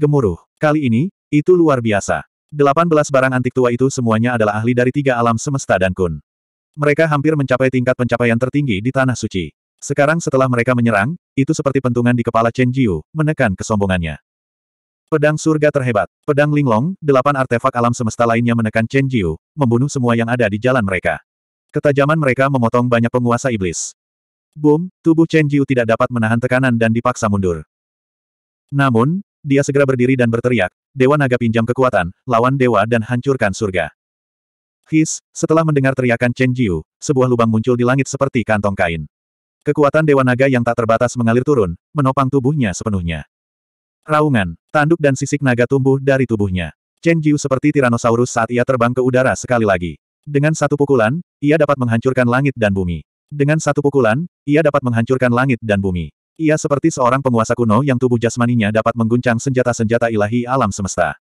Gemuruh. Kali ini, itu luar biasa. 18 barang antik tua itu semuanya adalah ahli dari tiga alam semesta dan kun. Mereka hampir mencapai tingkat pencapaian tertinggi di Tanah Suci. Sekarang setelah mereka menyerang, itu seperti pentungan di kepala Chen Jiu, menekan kesombongannya. Pedang surga terhebat, pedang linglong, delapan artefak alam semesta lainnya menekan Chen Jiu, membunuh semua yang ada di jalan mereka. Ketajaman mereka memotong banyak penguasa iblis. Boom, tubuh Chen Jiu tidak dapat menahan tekanan dan dipaksa mundur. Namun, dia segera berdiri dan berteriak, Dewa Naga pinjam kekuatan, lawan dewa dan hancurkan surga. His, setelah mendengar teriakan Chen Jiu, sebuah lubang muncul di langit seperti kantong kain. Kekuatan Dewa Naga yang tak terbatas mengalir turun, menopang tubuhnya sepenuhnya. Raungan, tanduk dan sisik naga tumbuh dari tubuhnya. Chen Jiu seperti Tyrannosaurus saat ia terbang ke udara sekali lagi. Dengan satu pukulan, ia dapat menghancurkan langit dan bumi. Dengan satu pukulan, ia dapat menghancurkan langit dan bumi. Ia seperti seorang penguasa kuno yang tubuh jasmaninya dapat mengguncang senjata-senjata ilahi alam semesta.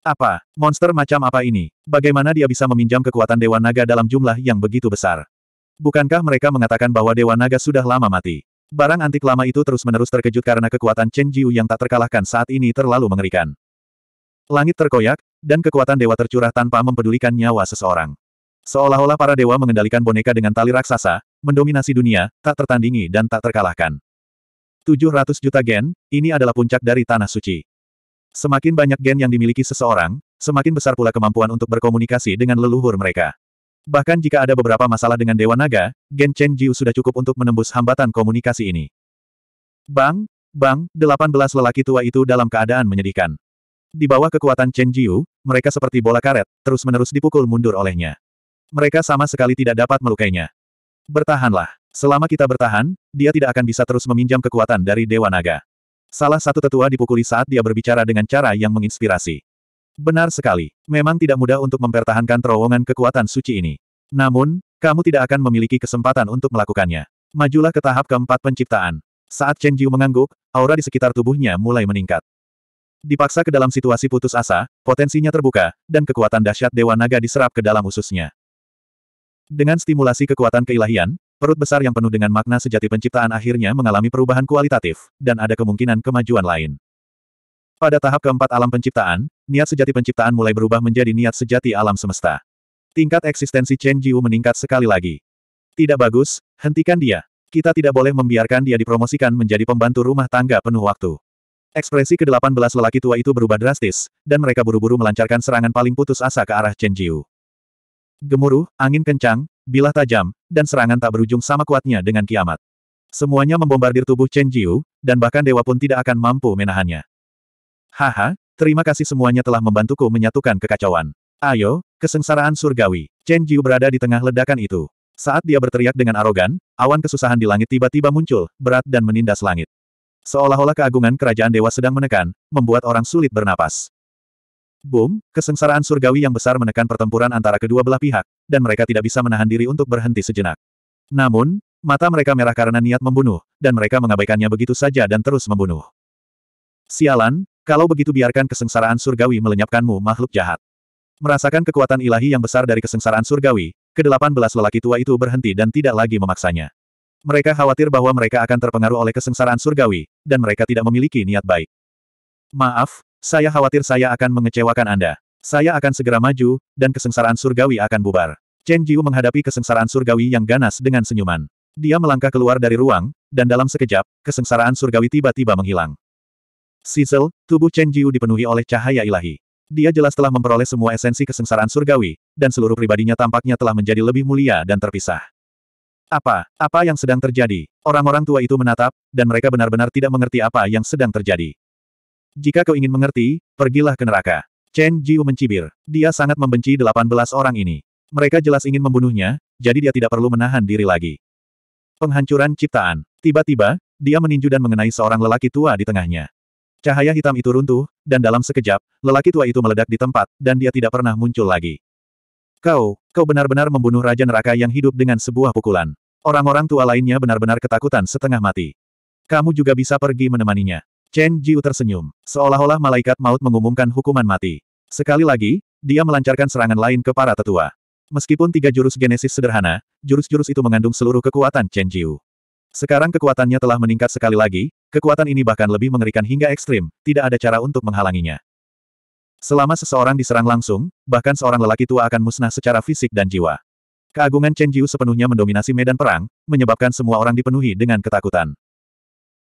Apa? Monster macam apa ini? Bagaimana dia bisa meminjam kekuatan Dewa Naga dalam jumlah yang begitu besar? Bukankah mereka mengatakan bahwa Dewa Naga sudah lama mati? Barang antik lama itu terus-menerus terkejut karena kekuatan Chen Jiu yang tak terkalahkan saat ini terlalu mengerikan. Langit terkoyak, dan kekuatan dewa tercurah tanpa mempedulikan nyawa seseorang. Seolah-olah para dewa mengendalikan boneka dengan tali raksasa, mendominasi dunia, tak tertandingi dan tak terkalahkan. 700 juta gen, ini adalah puncak dari Tanah Suci. Semakin banyak gen yang dimiliki seseorang, semakin besar pula kemampuan untuk berkomunikasi dengan leluhur mereka. Bahkan jika ada beberapa masalah dengan Dewa Naga, Gen Chen Jiu sudah cukup untuk menembus hambatan komunikasi ini. Bang, bang, 18 lelaki tua itu dalam keadaan menyedihkan. Di bawah kekuatan Chen Jiu, mereka seperti bola karet, terus-menerus dipukul mundur olehnya. Mereka sama sekali tidak dapat melukainya. Bertahanlah. Selama kita bertahan, dia tidak akan bisa terus meminjam kekuatan dari Dewa Naga. Salah satu tetua dipukuli saat dia berbicara dengan cara yang menginspirasi. Benar sekali. Memang tidak mudah untuk mempertahankan terowongan kekuatan suci ini. Namun, kamu tidak akan memiliki kesempatan untuk melakukannya. Majulah ke tahap keempat penciptaan. Saat Chen Jiu mengangguk, aura di sekitar tubuhnya mulai meningkat. Dipaksa ke dalam situasi putus asa, potensinya terbuka, dan kekuatan dahsyat Dewa Naga diserap ke dalam ususnya. Dengan stimulasi kekuatan keilahian, perut besar yang penuh dengan makna sejati penciptaan akhirnya mengalami perubahan kualitatif, dan ada kemungkinan kemajuan lain. Pada tahap keempat alam penciptaan, niat sejati penciptaan mulai berubah menjadi niat sejati alam semesta. Tingkat eksistensi Chen Jiu meningkat sekali lagi. Tidak bagus, hentikan dia. Kita tidak boleh membiarkan dia dipromosikan menjadi pembantu rumah tangga penuh waktu. Ekspresi ke-18 lelaki tua itu berubah drastis, dan mereka buru-buru melancarkan serangan paling putus asa ke arah Chen Jiu. Gemuruh, angin kencang, bilah tajam, dan serangan tak berujung sama kuatnya dengan kiamat. Semuanya membombardir tubuh Chen Jiu, dan bahkan dewa pun tidak akan mampu menahannya. Haha, terima kasih semuanya telah membantuku menyatukan kekacauan. Ayo, kesengsaraan surgawi. Chen Jiu berada di tengah ledakan itu. Saat dia berteriak dengan arogan, awan kesusahan di langit tiba-tiba muncul, berat dan menindas langit. Seolah-olah keagungan kerajaan dewa sedang menekan, membuat orang sulit bernapas. Boom, kesengsaraan surgawi yang besar menekan pertempuran antara kedua belah pihak, dan mereka tidak bisa menahan diri untuk berhenti sejenak. Namun, mata mereka merah karena niat membunuh, dan mereka mengabaikannya begitu saja dan terus membunuh. Sialan, kalau begitu biarkan kesengsaraan surgawi melenyapkanmu makhluk jahat. Merasakan kekuatan ilahi yang besar dari kesengsaraan surgawi, ke-18 lelaki tua itu berhenti dan tidak lagi memaksanya. Mereka khawatir bahwa mereka akan terpengaruh oleh kesengsaraan surgawi, dan mereka tidak memiliki niat baik. Maaf, saya khawatir saya akan mengecewakan Anda. Saya akan segera maju, dan kesengsaraan surgawi akan bubar. Chen Jiu menghadapi kesengsaraan surgawi yang ganas dengan senyuman. Dia melangkah keluar dari ruang, dan dalam sekejap, kesengsaraan surgawi tiba-tiba menghilang. Sizzle, tubuh Chen Jiu dipenuhi oleh cahaya ilahi. Dia jelas telah memperoleh semua esensi kesengsaraan surgawi, dan seluruh pribadinya tampaknya telah menjadi lebih mulia dan terpisah. Apa, apa yang sedang terjadi? Orang-orang tua itu menatap, dan mereka benar-benar tidak mengerti apa yang sedang terjadi. Jika kau ingin mengerti, pergilah ke neraka. Chen Jiu mencibir. Dia sangat membenci 18 orang ini. Mereka jelas ingin membunuhnya, jadi dia tidak perlu menahan diri lagi. Penghancuran ciptaan. Tiba-tiba, dia meninju dan mengenai seorang lelaki tua di tengahnya. Cahaya hitam itu runtuh, dan dalam sekejap, lelaki tua itu meledak di tempat, dan dia tidak pernah muncul lagi. Kau, kau benar-benar membunuh Raja Neraka yang hidup dengan sebuah pukulan. Orang-orang tua lainnya benar-benar ketakutan setengah mati. Kamu juga bisa pergi menemaninya. Chen Jiu tersenyum, seolah-olah malaikat maut mengumumkan hukuman mati. Sekali lagi, dia melancarkan serangan lain ke para tetua. Meskipun tiga jurus genesis sederhana, jurus-jurus itu mengandung seluruh kekuatan Chen Jiu. Sekarang kekuatannya telah meningkat sekali lagi, kekuatan ini bahkan lebih mengerikan hingga ekstrim, tidak ada cara untuk menghalanginya. Selama seseorang diserang langsung, bahkan seorang lelaki tua akan musnah secara fisik dan jiwa. Keagungan Chen Jiu sepenuhnya mendominasi medan perang, menyebabkan semua orang dipenuhi dengan ketakutan.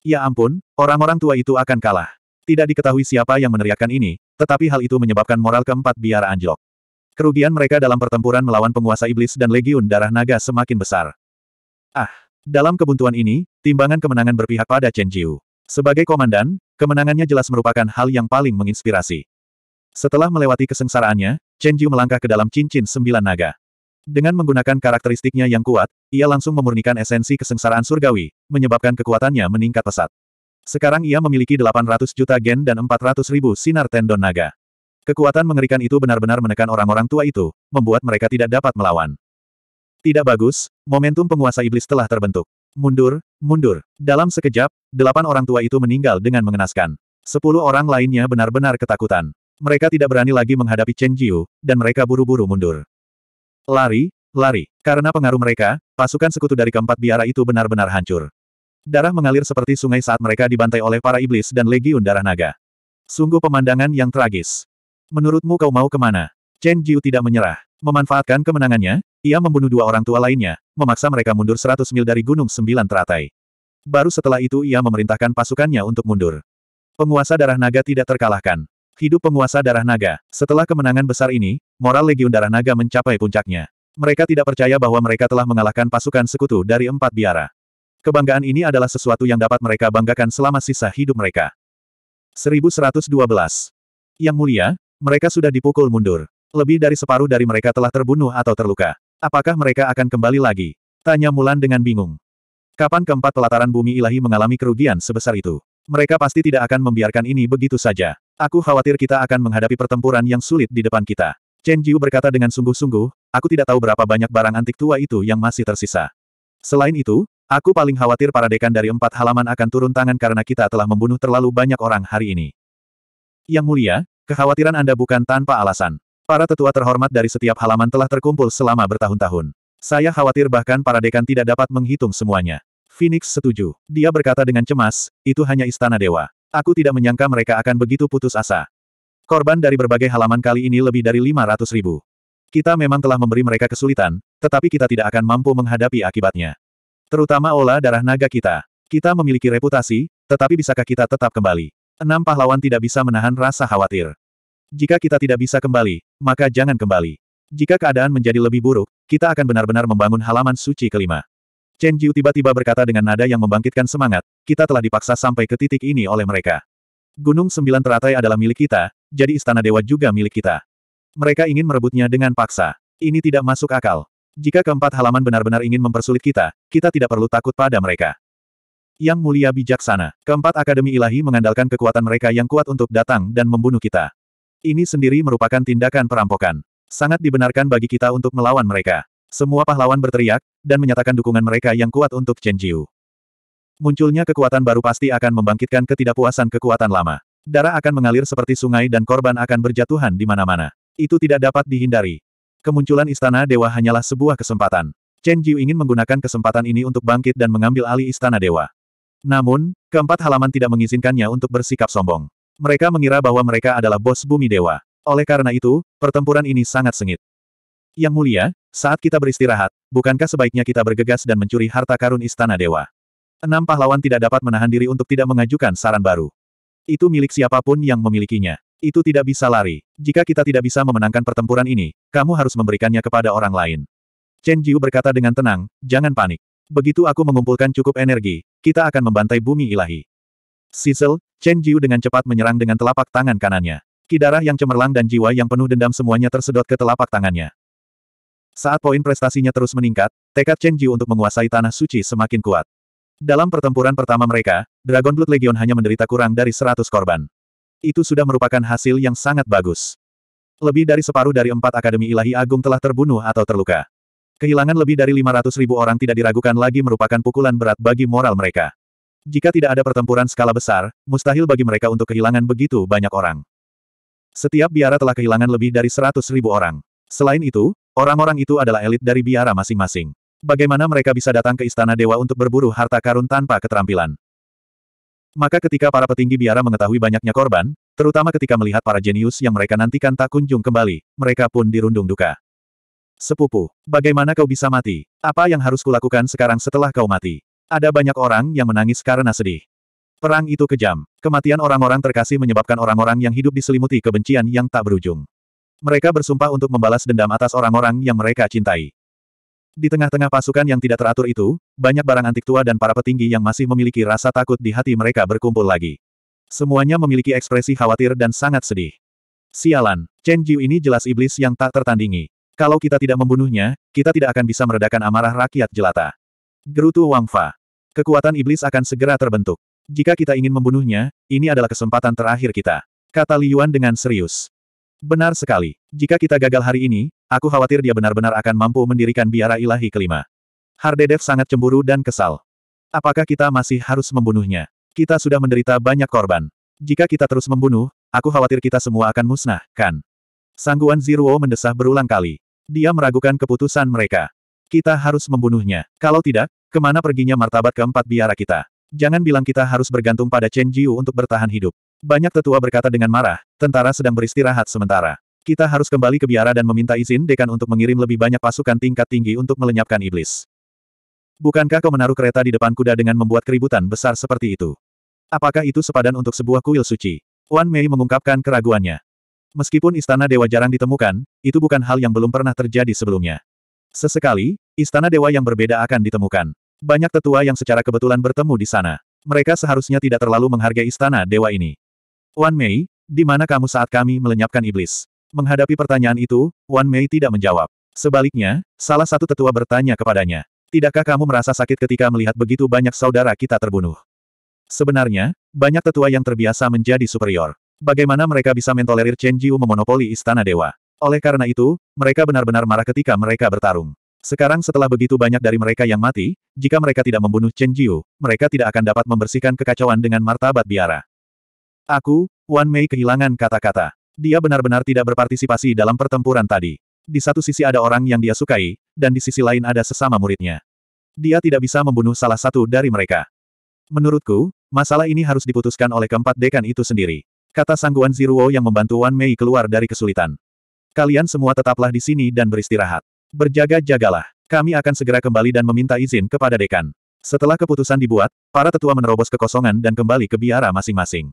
Ya ampun, orang-orang tua itu akan kalah. Tidak diketahui siapa yang meneriakkan ini, tetapi hal itu menyebabkan moral keempat biara anjlok. Kerugian mereka dalam pertempuran melawan penguasa iblis dan legiun darah naga semakin besar. Ah, dalam kebuntuan ini, timbangan kemenangan berpihak pada Chen Jiu. Sebagai komandan, kemenangannya jelas merupakan hal yang paling menginspirasi. Setelah melewati kesengsaraannya, Chen Jiu melangkah ke dalam cincin sembilan naga. Dengan menggunakan karakteristiknya yang kuat, ia langsung memurnikan esensi kesengsaraan surgawi, menyebabkan kekuatannya meningkat pesat. Sekarang ia memiliki 800 juta gen dan 400 ribu sinar tendon naga. Kekuatan mengerikan itu benar-benar menekan orang-orang tua itu, membuat mereka tidak dapat melawan. Tidak bagus, momentum penguasa iblis telah terbentuk. Mundur, mundur. Dalam sekejap, delapan orang tua itu meninggal dengan mengenaskan. Sepuluh orang lainnya benar-benar ketakutan. Mereka tidak berani lagi menghadapi Chen Jiu, dan mereka buru-buru mundur. Lari, lari. Karena pengaruh mereka, pasukan sekutu dari keempat biara itu benar-benar hancur. Darah mengalir seperti sungai saat mereka dibantai oleh para iblis dan legiun darah naga. Sungguh pemandangan yang tragis. Menurutmu kau mau ke mana? Chen Jiu tidak menyerah. Memanfaatkan kemenangannya, ia membunuh dua orang tua lainnya, memaksa mereka mundur seratus mil dari Gunung Sembilan Teratai. Baru setelah itu ia memerintahkan pasukannya untuk mundur. Penguasa darah naga tidak terkalahkan. Hidup penguasa darah naga. Setelah kemenangan besar ini, moral Legiun Darah Naga mencapai puncaknya. Mereka tidak percaya bahwa mereka telah mengalahkan pasukan sekutu dari empat biara. Kebanggaan ini adalah sesuatu yang dapat mereka banggakan selama sisa hidup mereka. 1112. Yang mulia, mereka sudah dipukul mundur. Lebih dari separuh dari mereka telah terbunuh atau terluka. Apakah mereka akan kembali lagi? Tanya Mulan dengan bingung. Kapan keempat pelataran bumi ilahi mengalami kerugian sebesar itu? Mereka pasti tidak akan membiarkan ini begitu saja. Aku khawatir kita akan menghadapi pertempuran yang sulit di depan kita. Chen Jiu berkata dengan sungguh-sungguh, aku tidak tahu berapa banyak barang antik tua itu yang masih tersisa. Selain itu, aku paling khawatir para dekan dari empat halaman akan turun tangan karena kita telah membunuh terlalu banyak orang hari ini. Yang mulia, kekhawatiran Anda bukan tanpa alasan. Para tetua terhormat dari setiap halaman telah terkumpul selama bertahun-tahun. Saya khawatir bahkan para dekan tidak dapat menghitung semuanya. Phoenix setuju. Dia berkata dengan cemas, itu hanya istana dewa. Aku tidak menyangka mereka akan begitu putus asa. Korban dari berbagai halaman kali ini lebih dari 500 ribu. Kita memang telah memberi mereka kesulitan, tetapi kita tidak akan mampu menghadapi akibatnya. Terutama olah darah naga kita. Kita memiliki reputasi, tetapi bisakah kita tetap kembali? Enam pahlawan tidak bisa menahan rasa khawatir. Jika kita tidak bisa kembali, maka jangan kembali. Jika keadaan menjadi lebih buruk, kita akan benar-benar membangun halaman suci kelima. Chen Jiu tiba-tiba berkata dengan nada yang membangkitkan semangat, kita telah dipaksa sampai ke titik ini oleh mereka. Gunung Sembilan Teratai adalah milik kita, jadi Istana Dewa juga milik kita. Mereka ingin merebutnya dengan paksa. Ini tidak masuk akal. Jika keempat halaman benar-benar ingin mempersulit kita, kita tidak perlu takut pada mereka. Yang mulia bijaksana, keempat Akademi Ilahi mengandalkan kekuatan mereka yang kuat untuk datang dan membunuh kita. Ini sendiri merupakan tindakan perampokan. Sangat dibenarkan bagi kita untuk melawan mereka. Semua pahlawan berteriak, dan menyatakan dukungan mereka yang kuat untuk Chen Jiu. Munculnya kekuatan baru pasti akan membangkitkan ketidakpuasan kekuatan lama. Darah akan mengalir seperti sungai dan korban akan berjatuhan di mana-mana. Itu tidak dapat dihindari. Kemunculan Istana Dewa hanyalah sebuah kesempatan. Chen Jiu ingin menggunakan kesempatan ini untuk bangkit dan mengambil alih Istana Dewa. Namun, keempat halaman tidak mengizinkannya untuk bersikap sombong. Mereka mengira bahwa mereka adalah bos bumi dewa. Oleh karena itu, pertempuran ini sangat sengit. Yang mulia, saat kita beristirahat, bukankah sebaiknya kita bergegas dan mencuri harta karun istana dewa? Enam pahlawan tidak dapat menahan diri untuk tidak mengajukan saran baru. Itu milik siapa pun yang memilikinya. Itu tidak bisa lari. Jika kita tidak bisa memenangkan pertempuran ini, kamu harus memberikannya kepada orang lain. Chen Jiu berkata dengan tenang, jangan panik. Begitu aku mengumpulkan cukup energi, kita akan membantai bumi ilahi. Sizzle, Chen Jiu dengan cepat menyerang dengan telapak tangan kanannya. Kidarah yang cemerlang dan jiwa yang penuh dendam semuanya tersedot ke telapak tangannya. Saat poin prestasinya terus meningkat, tekad Chen Jiu untuk menguasai tanah suci semakin kuat. Dalam pertempuran pertama mereka, Dragon Blood Legion hanya menderita kurang dari 100 korban. Itu sudah merupakan hasil yang sangat bagus. Lebih dari separuh dari empat Akademi Ilahi Agung telah terbunuh atau terluka. Kehilangan lebih dari 500 ribu orang tidak diragukan lagi merupakan pukulan berat bagi moral mereka. Jika tidak ada pertempuran skala besar, mustahil bagi mereka untuk kehilangan begitu banyak orang. Setiap biara telah kehilangan lebih dari seratus ribu orang. Selain itu, orang-orang itu adalah elit dari biara masing-masing. Bagaimana mereka bisa datang ke Istana Dewa untuk berburu harta karun tanpa keterampilan? Maka ketika para petinggi biara mengetahui banyaknya korban, terutama ketika melihat para jenius yang mereka nantikan tak kunjung kembali, mereka pun dirundung duka. Sepupu, bagaimana kau bisa mati? Apa yang harus kulakukan sekarang setelah kau mati? Ada banyak orang yang menangis karena sedih. Perang itu kejam. Kematian orang-orang terkasih menyebabkan orang-orang yang hidup diselimuti kebencian yang tak berujung. Mereka bersumpah untuk membalas dendam atas orang-orang yang mereka cintai. Di tengah-tengah pasukan yang tidak teratur itu, banyak barang antik tua dan para petinggi yang masih memiliki rasa takut di hati mereka berkumpul lagi. Semuanya memiliki ekspresi khawatir dan sangat sedih. Sialan, Chen Jiu ini jelas iblis yang tak tertandingi. Kalau kita tidak membunuhnya, kita tidak akan bisa meredakan amarah rakyat jelata. Gerutu Wang Fa. Kekuatan iblis akan segera terbentuk. Jika kita ingin membunuhnya, ini adalah kesempatan terakhir kita. Kata Liuan dengan serius. Benar sekali. Jika kita gagal hari ini, aku khawatir dia benar-benar akan mampu mendirikan biara ilahi kelima. Hardedev sangat cemburu dan kesal. Apakah kita masih harus membunuhnya? Kita sudah menderita banyak korban. Jika kita terus membunuh, aku khawatir kita semua akan musnah, kan? Sangguan Zirwo mendesah berulang kali. Dia meragukan keputusan mereka. Kita harus membunuhnya. Kalau tidak, ke mana perginya martabat keempat biara kita? Jangan bilang kita harus bergantung pada Chen Jiu untuk bertahan hidup. Banyak tetua berkata dengan marah, tentara sedang beristirahat sementara. Kita harus kembali ke biara dan meminta izin dekan untuk mengirim lebih banyak pasukan tingkat tinggi untuk melenyapkan iblis. Bukankah kau menaruh kereta di depan kuda dengan membuat keributan besar seperti itu? Apakah itu sepadan untuk sebuah kuil suci? Wan Mei mengungkapkan keraguannya. Meskipun istana dewa jarang ditemukan, itu bukan hal yang belum pernah terjadi sebelumnya. Sesekali, istana dewa yang berbeda akan ditemukan. Banyak tetua yang secara kebetulan bertemu di sana. Mereka seharusnya tidak terlalu menghargai istana dewa ini. Wan Mei, di mana kamu saat kami melenyapkan iblis? Menghadapi pertanyaan itu, Wan Mei tidak menjawab. Sebaliknya, salah satu tetua bertanya kepadanya. Tidakkah kamu merasa sakit ketika melihat begitu banyak saudara kita terbunuh? Sebenarnya, banyak tetua yang terbiasa menjadi superior. Bagaimana mereka bisa mentolerir Chen Jiu memonopoli istana dewa? Oleh karena itu, mereka benar-benar marah ketika mereka bertarung. Sekarang setelah begitu banyak dari mereka yang mati, jika mereka tidak membunuh Chen Jiu, mereka tidak akan dapat membersihkan kekacauan dengan martabat biara. Aku, Wan Mei kehilangan kata-kata. Dia benar-benar tidak berpartisipasi dalam pertempuran tadi. Di satu sisi ada orang yang dia sukai, dan di sisi lain ada sesama muridnya. Dia tidak bisa membunuh salah satu dari mereka. Menurutku, masalah ini harus diputuskan oleh keempat dekan itu sendiri. Kata Sangguan Ziruo yang membantu Wan Mei keluar dari kesulitan. Kalian semua tetaplah di sini dan beristirahat. Berjaga-jagalah. Kami akan segera kembali dan meminta izin kepada dekan. Setelah keputusan dibuat, para tetua menerobos kekosongan dan kembali ke biara masing-masing.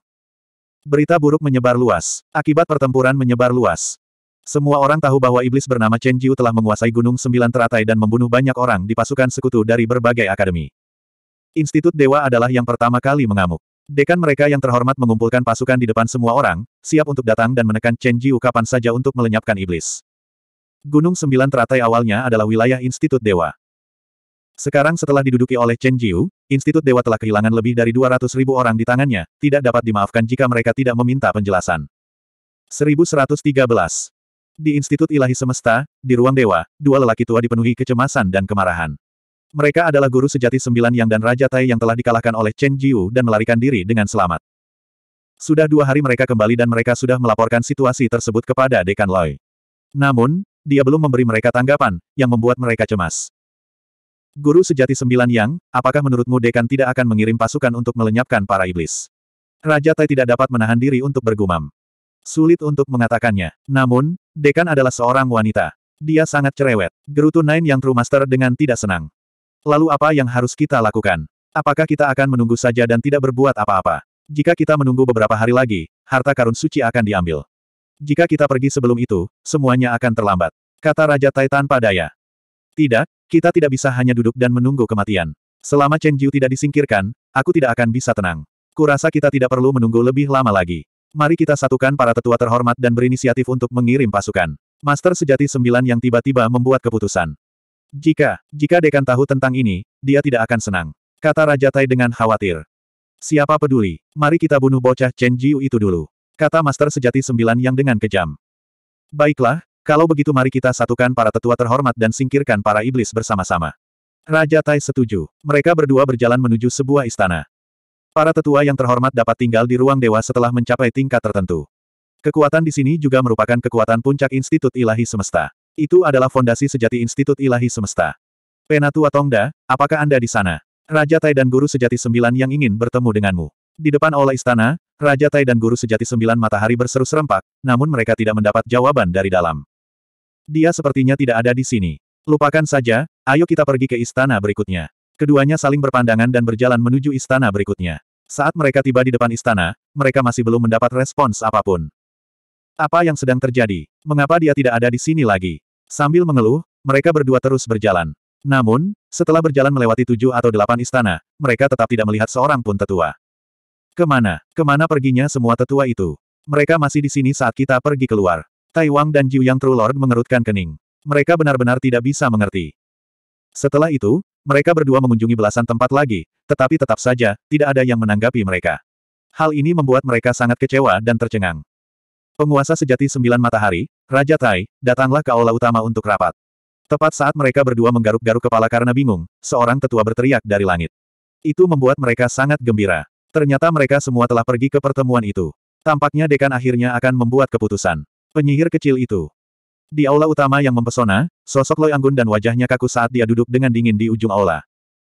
Berita buruk menyebar luas. Akibat pertempuran menyebar luas. Semua orang tahu bahwa iblis bernama Chen Jiu telah menguasai Gunung Sembilan Teratai dan membunuh banyak orang di pasukan sekutu dari berbagai akademi. Institut Dewa adalah yang pertama kali mengamuk. Dekan mereka yang terhormat mengumpulkan pasukan di depan semua orang, siap untuk datang dan menekan Chen Jiu kapan saja untuk melenyapkan iblis. Gunung Sembilan Teratai awalnya adalah wilayah Institut Dewa. Sekarang setelah diduduki oleh Chen Jiu, Institut Dewa telah kehilangan lebih dari 200 ribu orang di tangannya, tidak dapat dimaafkan jika mereka tidak meminta penjelasan. 1113. Di Institut Ilahi Semesta, di ruang dewa, dua lelaki tua dipenuhi kecemasan dan kemarahan. Mereka adalah guru sejati Sembilan Yang dan Raja Tai yang telah dikalahkan oleh Chen Jiu dan melarikan diri dengan selamat. Sudah dua hari mereka kembali dan mereka sudah melaporkan situasi tersebut kepada Dekan Loi. Namun, dia belum memberi mereka tanggapan, yang membuat mereka cemas. Guru sejati sembilan yang, apakah menurutmu dekan tidak akan mengirim pasukan untuk melenyapkan para iblis? Raja Tai tidak dapat menahan diri untuk bergumam. Sulit untuk mengatakannya. Namun, dekan adalah seorang wanita. Dia sangat cerewet. Gerutu Nine yang True Master dengan tidak senang. Lalu apa yang harus kita lakukan? Apakah kita akan menunggu saja dan tidak berbuat apa-apa? Jika kita menunggu beberapa hari lagi, harta karun suci akan diambil. Jika kita pergi sebelum itu, semuanya akan terlambat. Kata Raja Tai tanpa daya. Tidak, kita tidak bisa hanya duduk dan menunggu kematian. Selama Chen Jiu tidak disingkirkan, aku tidak akan bisa tenang. Kurasa kita tidak perlu menunggu lebih lama lagi. Mari kita satukan para tetua terhormat dan berinisiatif untuk mengirim pasukan. Master sejati sembilan yang tiba-tiba membuat keputusan. Jika, jika dekan tahu tentang ini, dia tidak akan senang. Kata Raja Tai dengan khawatir. Siapa peduli, mari kita bunuh bocah Chen Jiu itu dulu. Kata Master sejati sembilan yang dengan kejam. Baiklah, kalau begitu mari kita satukan para tetua terhormat dan singkirkan para iblis bersama-sama. Raja Tai setuju. Mereka berdua berjalan menuju sebuah istana. Para tetua yang terhormat dapat tinggal di ruang dewa setelah mencapai tingkat tertentu. Kekuatan di sini juga merupakan kekuatan puncak Institut Ilahi Semesta. Itu adalah fondasi sejati Institut Ilahi Semesta. Penatua Tongda, apakah Anda di sana? Raja Tai dan Guru Sejati Sembilan yang ingin bertemu denganmu. Di depan aula istana, Raja Tai dan Guru Sejati Sembilan Matahari berseru serempak, namun mereka tidak mendapat jawaban dari dalam. Dia sepertinya tidak ada di sini. Lupakan saja, ayo kita pergi ke istana berikutnya. Keduanya saling berpandangan dan berjalan menuju istana berikutnya. Saat mereka tiba di depan istana, mereka masih belum mendapat respons apa pun. Apa yang sedang terjadi? Mengapa dia tidak ada di sini lagi? Sambil mengeluh, mereka berdua terus berjalan. Namun, setelah berjalan melewati tujuh atau delapan istana, mereka tetap tidak melihat seorang pun tetua. Ke mana? Ke mana perginya semua tetua itu? Mereka masih di sini saat kita pergi keluar. Tai Wang dan Jiu Yang True Lord mengerutkan kening. Mereka benar-benar tidak bisa mengerti. Setelah itu, mereka berdua mengunjungi belasan tempat lagi, tetapi tetap saja, tidak ada yang menanggapi mereka. Hal ini membuat mereka sangat kecewa dan tercengang. Penguasa sejati sembilan matahari, Raja Tai, datanglah ke aula utama untuk rapat. Tepat saat mereka berdua menggaruk-garuk kepala karena bingung, seorang tetua berteriak dari langit. Itu membuat mereka sangat gembira. Ternyata mereka semua telah pergi ke pertemuan itu. Tampaknya dekan akhirnya akan membuat keputusan. Penyihir kecil itu. Di aula utama yang mempesona, sosok Loi Anggun dan wajahnya kaku saat dia duduk dengan dingin di ujung aula.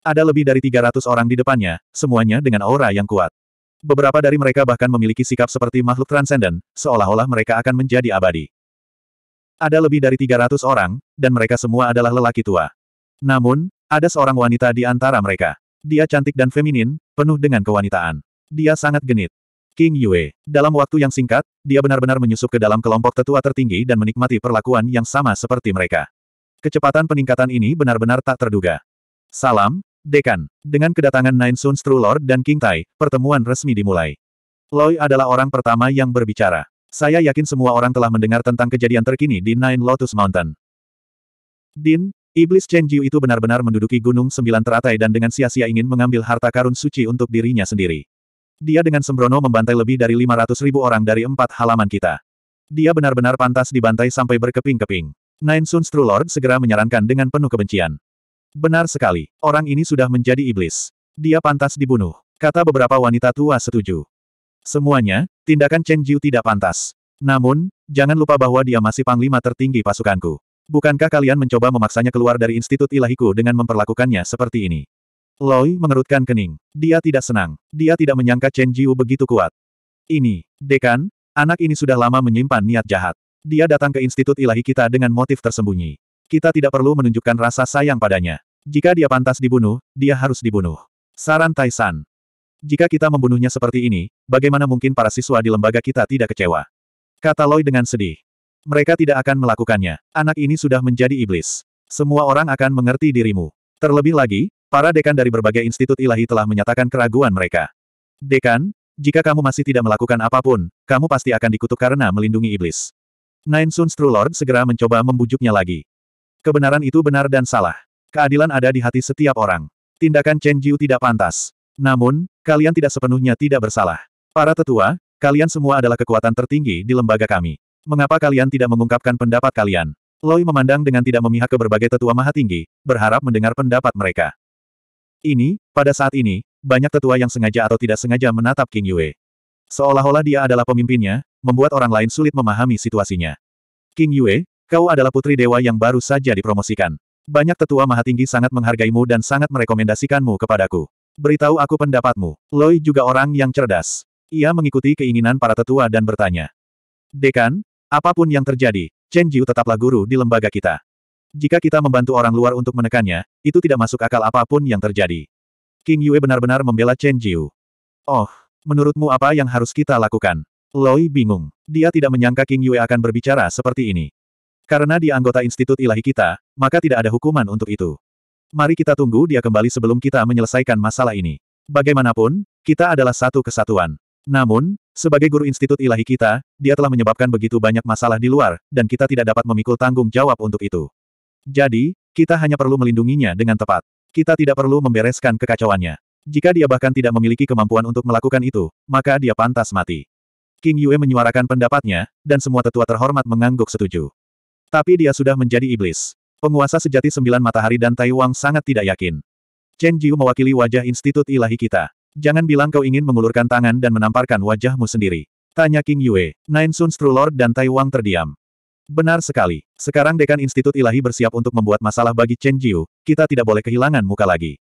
Ada lebih dari 300 orang di depannya, semuanya dengan aura yang kuat. Beberapa dari mereka bahkan memiliki sikap seperti makhluk transenden, seolah-olah mereka akan menjadi abadi. Ada lebih dari 300 orang, dan mereka semua adalah lelaki tua. Namun, ada seorang wanita di antara mereka. Dia cantik dan feminin, penuh dengan kewanitaan. Dia sangat genit. King Yue. Dalam waktu yang singkat, dia benar-benar menyusup ke dalam kelompok tetua tertinggi dan menikmati perlakuan yang sama seperti mereka. Kecepatan peningkatan ini benar-benar tak terduga. Salam, Dekan. Dengan kedatangan Nine Suns True Lord dan King Tai, pertemuan resmi dimulai. Loi adalah orang pertama yang berbicara. Saya yakin semua orang telah mendengar tentang kejadian terkini di Nine Lotus Mountain. Din, Iblis Chen Jiu itu benar-benar menduduki Gunung Sembilan Teratai dan dengan sia-sia ingin mengambil harta karun suci untuk dirinya sendiri. Dia dengan sembrono membantai lebih dari 500 ribu orang dari empat halaman kita. Dia benar-benar pantas dibantai sampai berkeping-keping. Nine Suns True Lord segera menyarankan dengan penuh kebencian. Benar sekali, orang ini sudah menjadi iblis. Dia pantas dibunuh. Kata beberapa wanita tua setuju. Semuanya, tindakan Chen Jiu tidak pantas. Namun, jangan lupa bahwa dia masih panglima tertinggi pasukanku. Bukankah kalian mencoba memaksanya keluar dari institut ilahiku dengan memperlakukannya seperti ini? Loi mengerutkan kening. Dia tidak senang. Dia tidak menyangka Chen Jiu begitu kuat. Ini, dekan, anak ini sudah lama menyimpan niat jahat. Dia datang ke institut ilahi kita dengan motif tersembunyi. Kita tidak perlu menunjukkan rasa sayang padanya. Jika dia pantas dibunuh, dia harus dibunuh. Saran Taisan. Jika kita membunuhnya seperti ini, bagaimana mungkin para siswa di lembaga kita tidak kecewa? Kata Loi dengan sedih. Mereka tidak akan melakukannya. Anak ini sudah menjadi iblis. Semua orang akan mengerti dirimu. Terlebih lagi, para dekan dari berbagai institut ilahi telah menyatakan keraguan mereka. Dekan, jika kamu masih tidak melakukan apa pun, kamu pasti akan dikutuk karena melindungi iblis. Nine Suns True Lord segera mencoba membujuknya lagi. Kebenaran itu benar dan salah. Keadilan ada di hati setiap orang. Tindakan Chen Jiu tidak pantas. Namun, kalian tidak sepenuhnya tidak bersalah. Para tetua, kalian semua adalah kekuatan tertinggi di lembaga kami. Mengapa kalian tidak mengungkapkan pendapat kalian? Loi memandang dengan tidak memihak ke berbagai tetua maha tinggi, berharap mendengar pendapat mereka. Ini, pada saat ini, banyak tetua yang sengaja atau tidak sengaja menatap King Yue. Seolah-olah dia adalah pemimpinnya, membuat orang lain sulit memahami situasinya. King Yue, kau adalah putri dewa yang baru saja dipromosikan. Banyak tetua maha tinggi sangat menghargaimu dan sangat merekomendasikanmu kepadaku. Beritahu aku pendapatmu. Loi juga orang yang cerdas. Ia mengikuti keinginan para tetua dan bertanya. Dekan, Apa pun yang terjadi, Chen Jiu tetaplah guru di lembaga kita. Jika kita membantu orang luar untuk menekannya, itu tidak masuk akal apa pun yang terjadi. King Yue benar-benar membela Chen Jiu. Oh, menurutmu apa yang harus kita lakukan? Loi bingung. Dia tidak menyangka King Yue akan berbicara seperti ini. Karena dia anggota institut ilahi kita, maka tidak ada hukuman untuk itu. Mari kita tunggu dia kembali sebelum kita menyelesaikan masalah ini. Bagaimanapun, kita adalah satu kesatuan. Namun, sebagai guru institut ilahi kita, dia telah menyebabkan begitu banyak masalah di luar, dan kita tidak dapat memikul tanggung jawab untuk itu. Jadi, kita hanya perlu melindunginya dengan tepat. Kita tidak perlu membereskan kekacauannya. Jika dia bahkan tidak memiliki kemampuan untuk melakukan itu, maka dia pantas mati. King Yue menyuarakan pendapatnya, dan semua tetua terhormat mengangguk setuju. Tapi dia sudah menjadi iblis. Penguasa sejati sembilan matahari dan Tai Wang sangat tidak yakin. Chen Jiu mewakili wajah institut ilahi kita. Jangan bilang kau ingin mengulurkan tangan dan menamparkan wajahmu sendiri. Tanya King Yue. Nine Suns True Lord dan Tai Wang terdiam. Benar sekali. Sekarang dekan Institut Ilahi bersiap untuk membuat masalah bagi Chen Jiu, kita tidak boleh kehilangan muka lagi.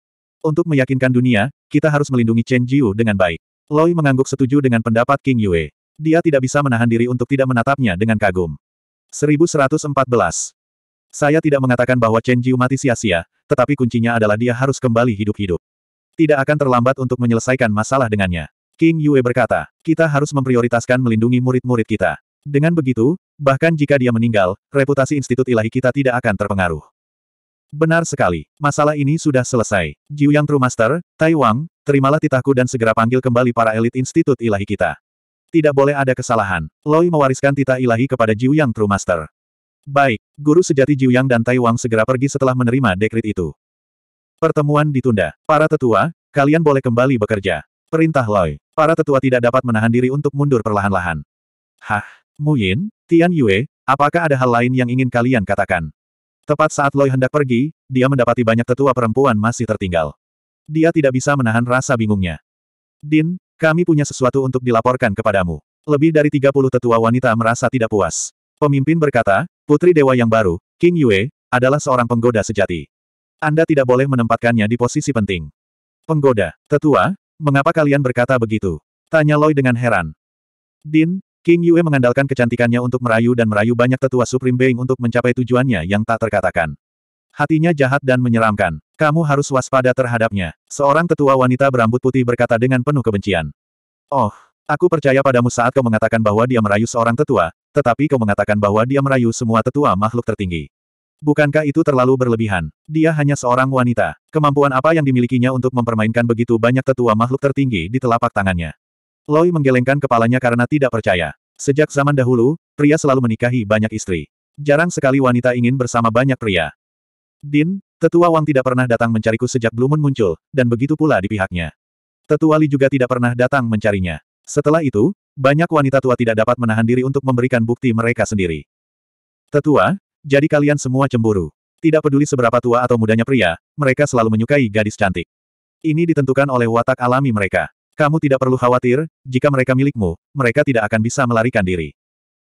Untuk meyakinkan dunia, kita harus melindungi Chen Jiu dengan baik. Loi mengangguk setuju dengan pendapat King Yue. Dia tidak bisa menahan diri untuk tidak menatapnya dengan kagum. 1114. Saya tidak mengatakan bahwa Chen Jiu mati sia-sia, tetapi kuncinya adalah dia harus kembali hidup-hidup. Tidak akan terlambat untuk menyelesaikan masalah dengannya. King Yue berkata, kita harus memprioritaskan melindungi murid-murid kita. Dengan begitu, bahkan jika dia meninggal, reputasi Institut Ilahi kita tidak akan terpengaruh. Benar sekali. Masalah ini sudah selesai. Jiu Yang True Master, Tai Wang, terimalah titahku dan segera panggil kembali para elit Institut Ilahi kita. Tidak boleh ada kesalahan. Loi mewariskan titah ilahi kepada Jiu Yang True Master. Baik, guru sejati Jiu Yang dan Tai Wang segera pergi setelah menerima dekrit itu. Pertemuan ditunda. Para tetua, kalian boleh kembali bekerja. Perintah Loi. Para tetua tidak dapat menahan diri untuk mundur perlahan-lahan. Hah, Muyin, Tian Yue, apakah ada hal lain yang ingin kalian katakan? Tepat saat Loi hendak pergi, dia mendapati banyak tetua perempuan masih tertinggal. Dia tidak bisa menahan rasa bingungnya. Din, kami punya sesuatu untuk dilaporkan kepadamu. Lebih dari 30 tetua wanita merasa tidak puas. Pemimpin berkata, Putri Dewa yang baru, King Yue, adalah seorang penggoda sejati. Anda tidak boleh menempatkannya di posisi penting. Penggoda, tetua, mengapa kalian berkata begitu? Tanya Loi dengan heran. Din, King Yue mengandalkan kecantikannya untuk merayu dan merayu banyak tetua Supreme Being untuk mencapai tujuannya yang tak terkatakan. Hatinya jahat dan menyeramkan. Kamu harus waspada terhadapnya. Seorang tetua wanita berambut putih berkata dengan penuh kebencian. Oh, aku percaya padamu saat kau mengatakan bahwa dia merayu seorang tetua, tetapi kau mengatakan bahwa dia merayu semua tetua makhluk tertinggi. Bukankah itu terlalu berlebihan? Dia hanya seorang wanita. Kemampuan apa yang dimilikinya untuk mempermainkan begitu banyak tetua makhluk tertinggi di telapak tangannya? Loi menggelengkan kepalanya karena tidak percaya. Sejak zaman dahulu, pria selalu menikahi banyak istri. Jarang sekali wanita ingin bersama banyak pria. Din, tetua Wang tidak pernah datang mencariku sejak Blue muncul, dan begitu pula di pihaknya. Tetua Li juga tidak pernah datang mencarinya. Setelah itu, banyak wanita tua tidak dapat menahan diri untuk memberikan bukti mereka sendiri. Tetua, jadi kalian semua cemburu. Tidak peduli seberapa tua atau mudanya pria, mereka selalu menyukai gadis cantik. Ini ditentukan oleh watak alami mereka. Kamu tidak perlu khawatir, jika mereka milikmu, mereka tidak akan bisa melarikan diri.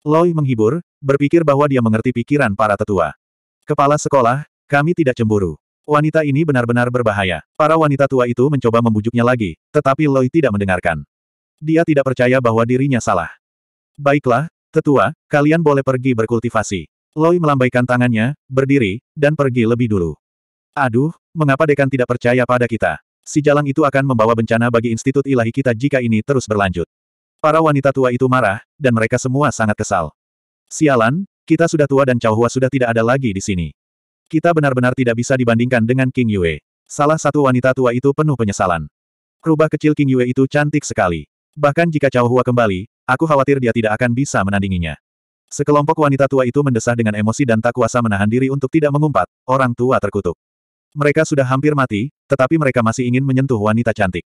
Loi menghibur, berpikir bahwa dia mengerti pikiran para tetua. Kepala sekolah, kami tidak cemburu. Wanita ini benar-benar berbahaya. Para wanita tua itu mencoba membujuknya lagi, tetapi Loi tidak mendengarkan. Dia tidak percaya bahwa dirinya salah. Baiklah, tetua, kalian boleh pergi berkultivasi. Loi melambaikan tangannya, berdiri, dan pergi lebih dulu. Aduh, mengapa dekan tidak percaya pada kita? Si jalang itu akan membawa bencana bagi institut ilahi kita jika ini terus berlanjut. Para wanita tua itu marah, dan mereka semua sangat kesal. Sialan, kita sudah tua dan Cao Hua sudah tidak ada lagi di sini. Kita benar-benar tidak bisa dibandingkan dengan King Yue. Salah satu wanita tua itu penuh penyesalan. Rubah kecil King Yue itu cantik sekali. Bahkan jika Cao Hua kembali, aku khawatir dia tidak akan bisa menandinginya. Sekelompok wanita tua itu mendesah dengan emosi dan tak kuasa menahan diri untuk tidak mengumpat, orang tua terkutuk. Mereka sudah hampir mati, tetapi mereka masih ingin menyentuh wanita cantik.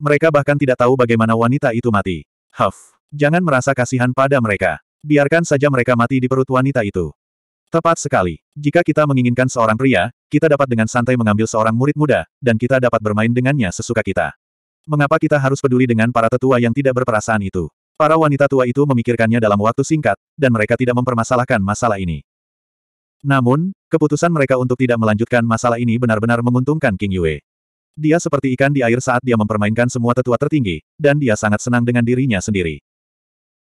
Mereka bahkan tidak tahu bagaimana wanita itu mati. Huff, jangan merasa kasihan pada mereka. Biarkan saja mereka mati di perut wanita itu. Tepat sekali. Jika kita menginginkan seorang pria, kita dapat dengan santai mengambil seorang murid muda, dan kita dapat bermain dengannya sesuka kita. Mengapa kita harus peduli dengan para tetua yang tidak berperasaan itu? Para wanita tua itu memikirkannya dalam waktu singkat, dan mereka tidak mempermasalahkan masalah ini. Namun, keputusan mereka untuk tidak melanjutkan masalah ini benar-benar menguntungkan King Yue. Dia seperti ikan di air saat dia mempermainkan semua tetua tertinggi, dan dia sangat senang dengan dirinya sendiri.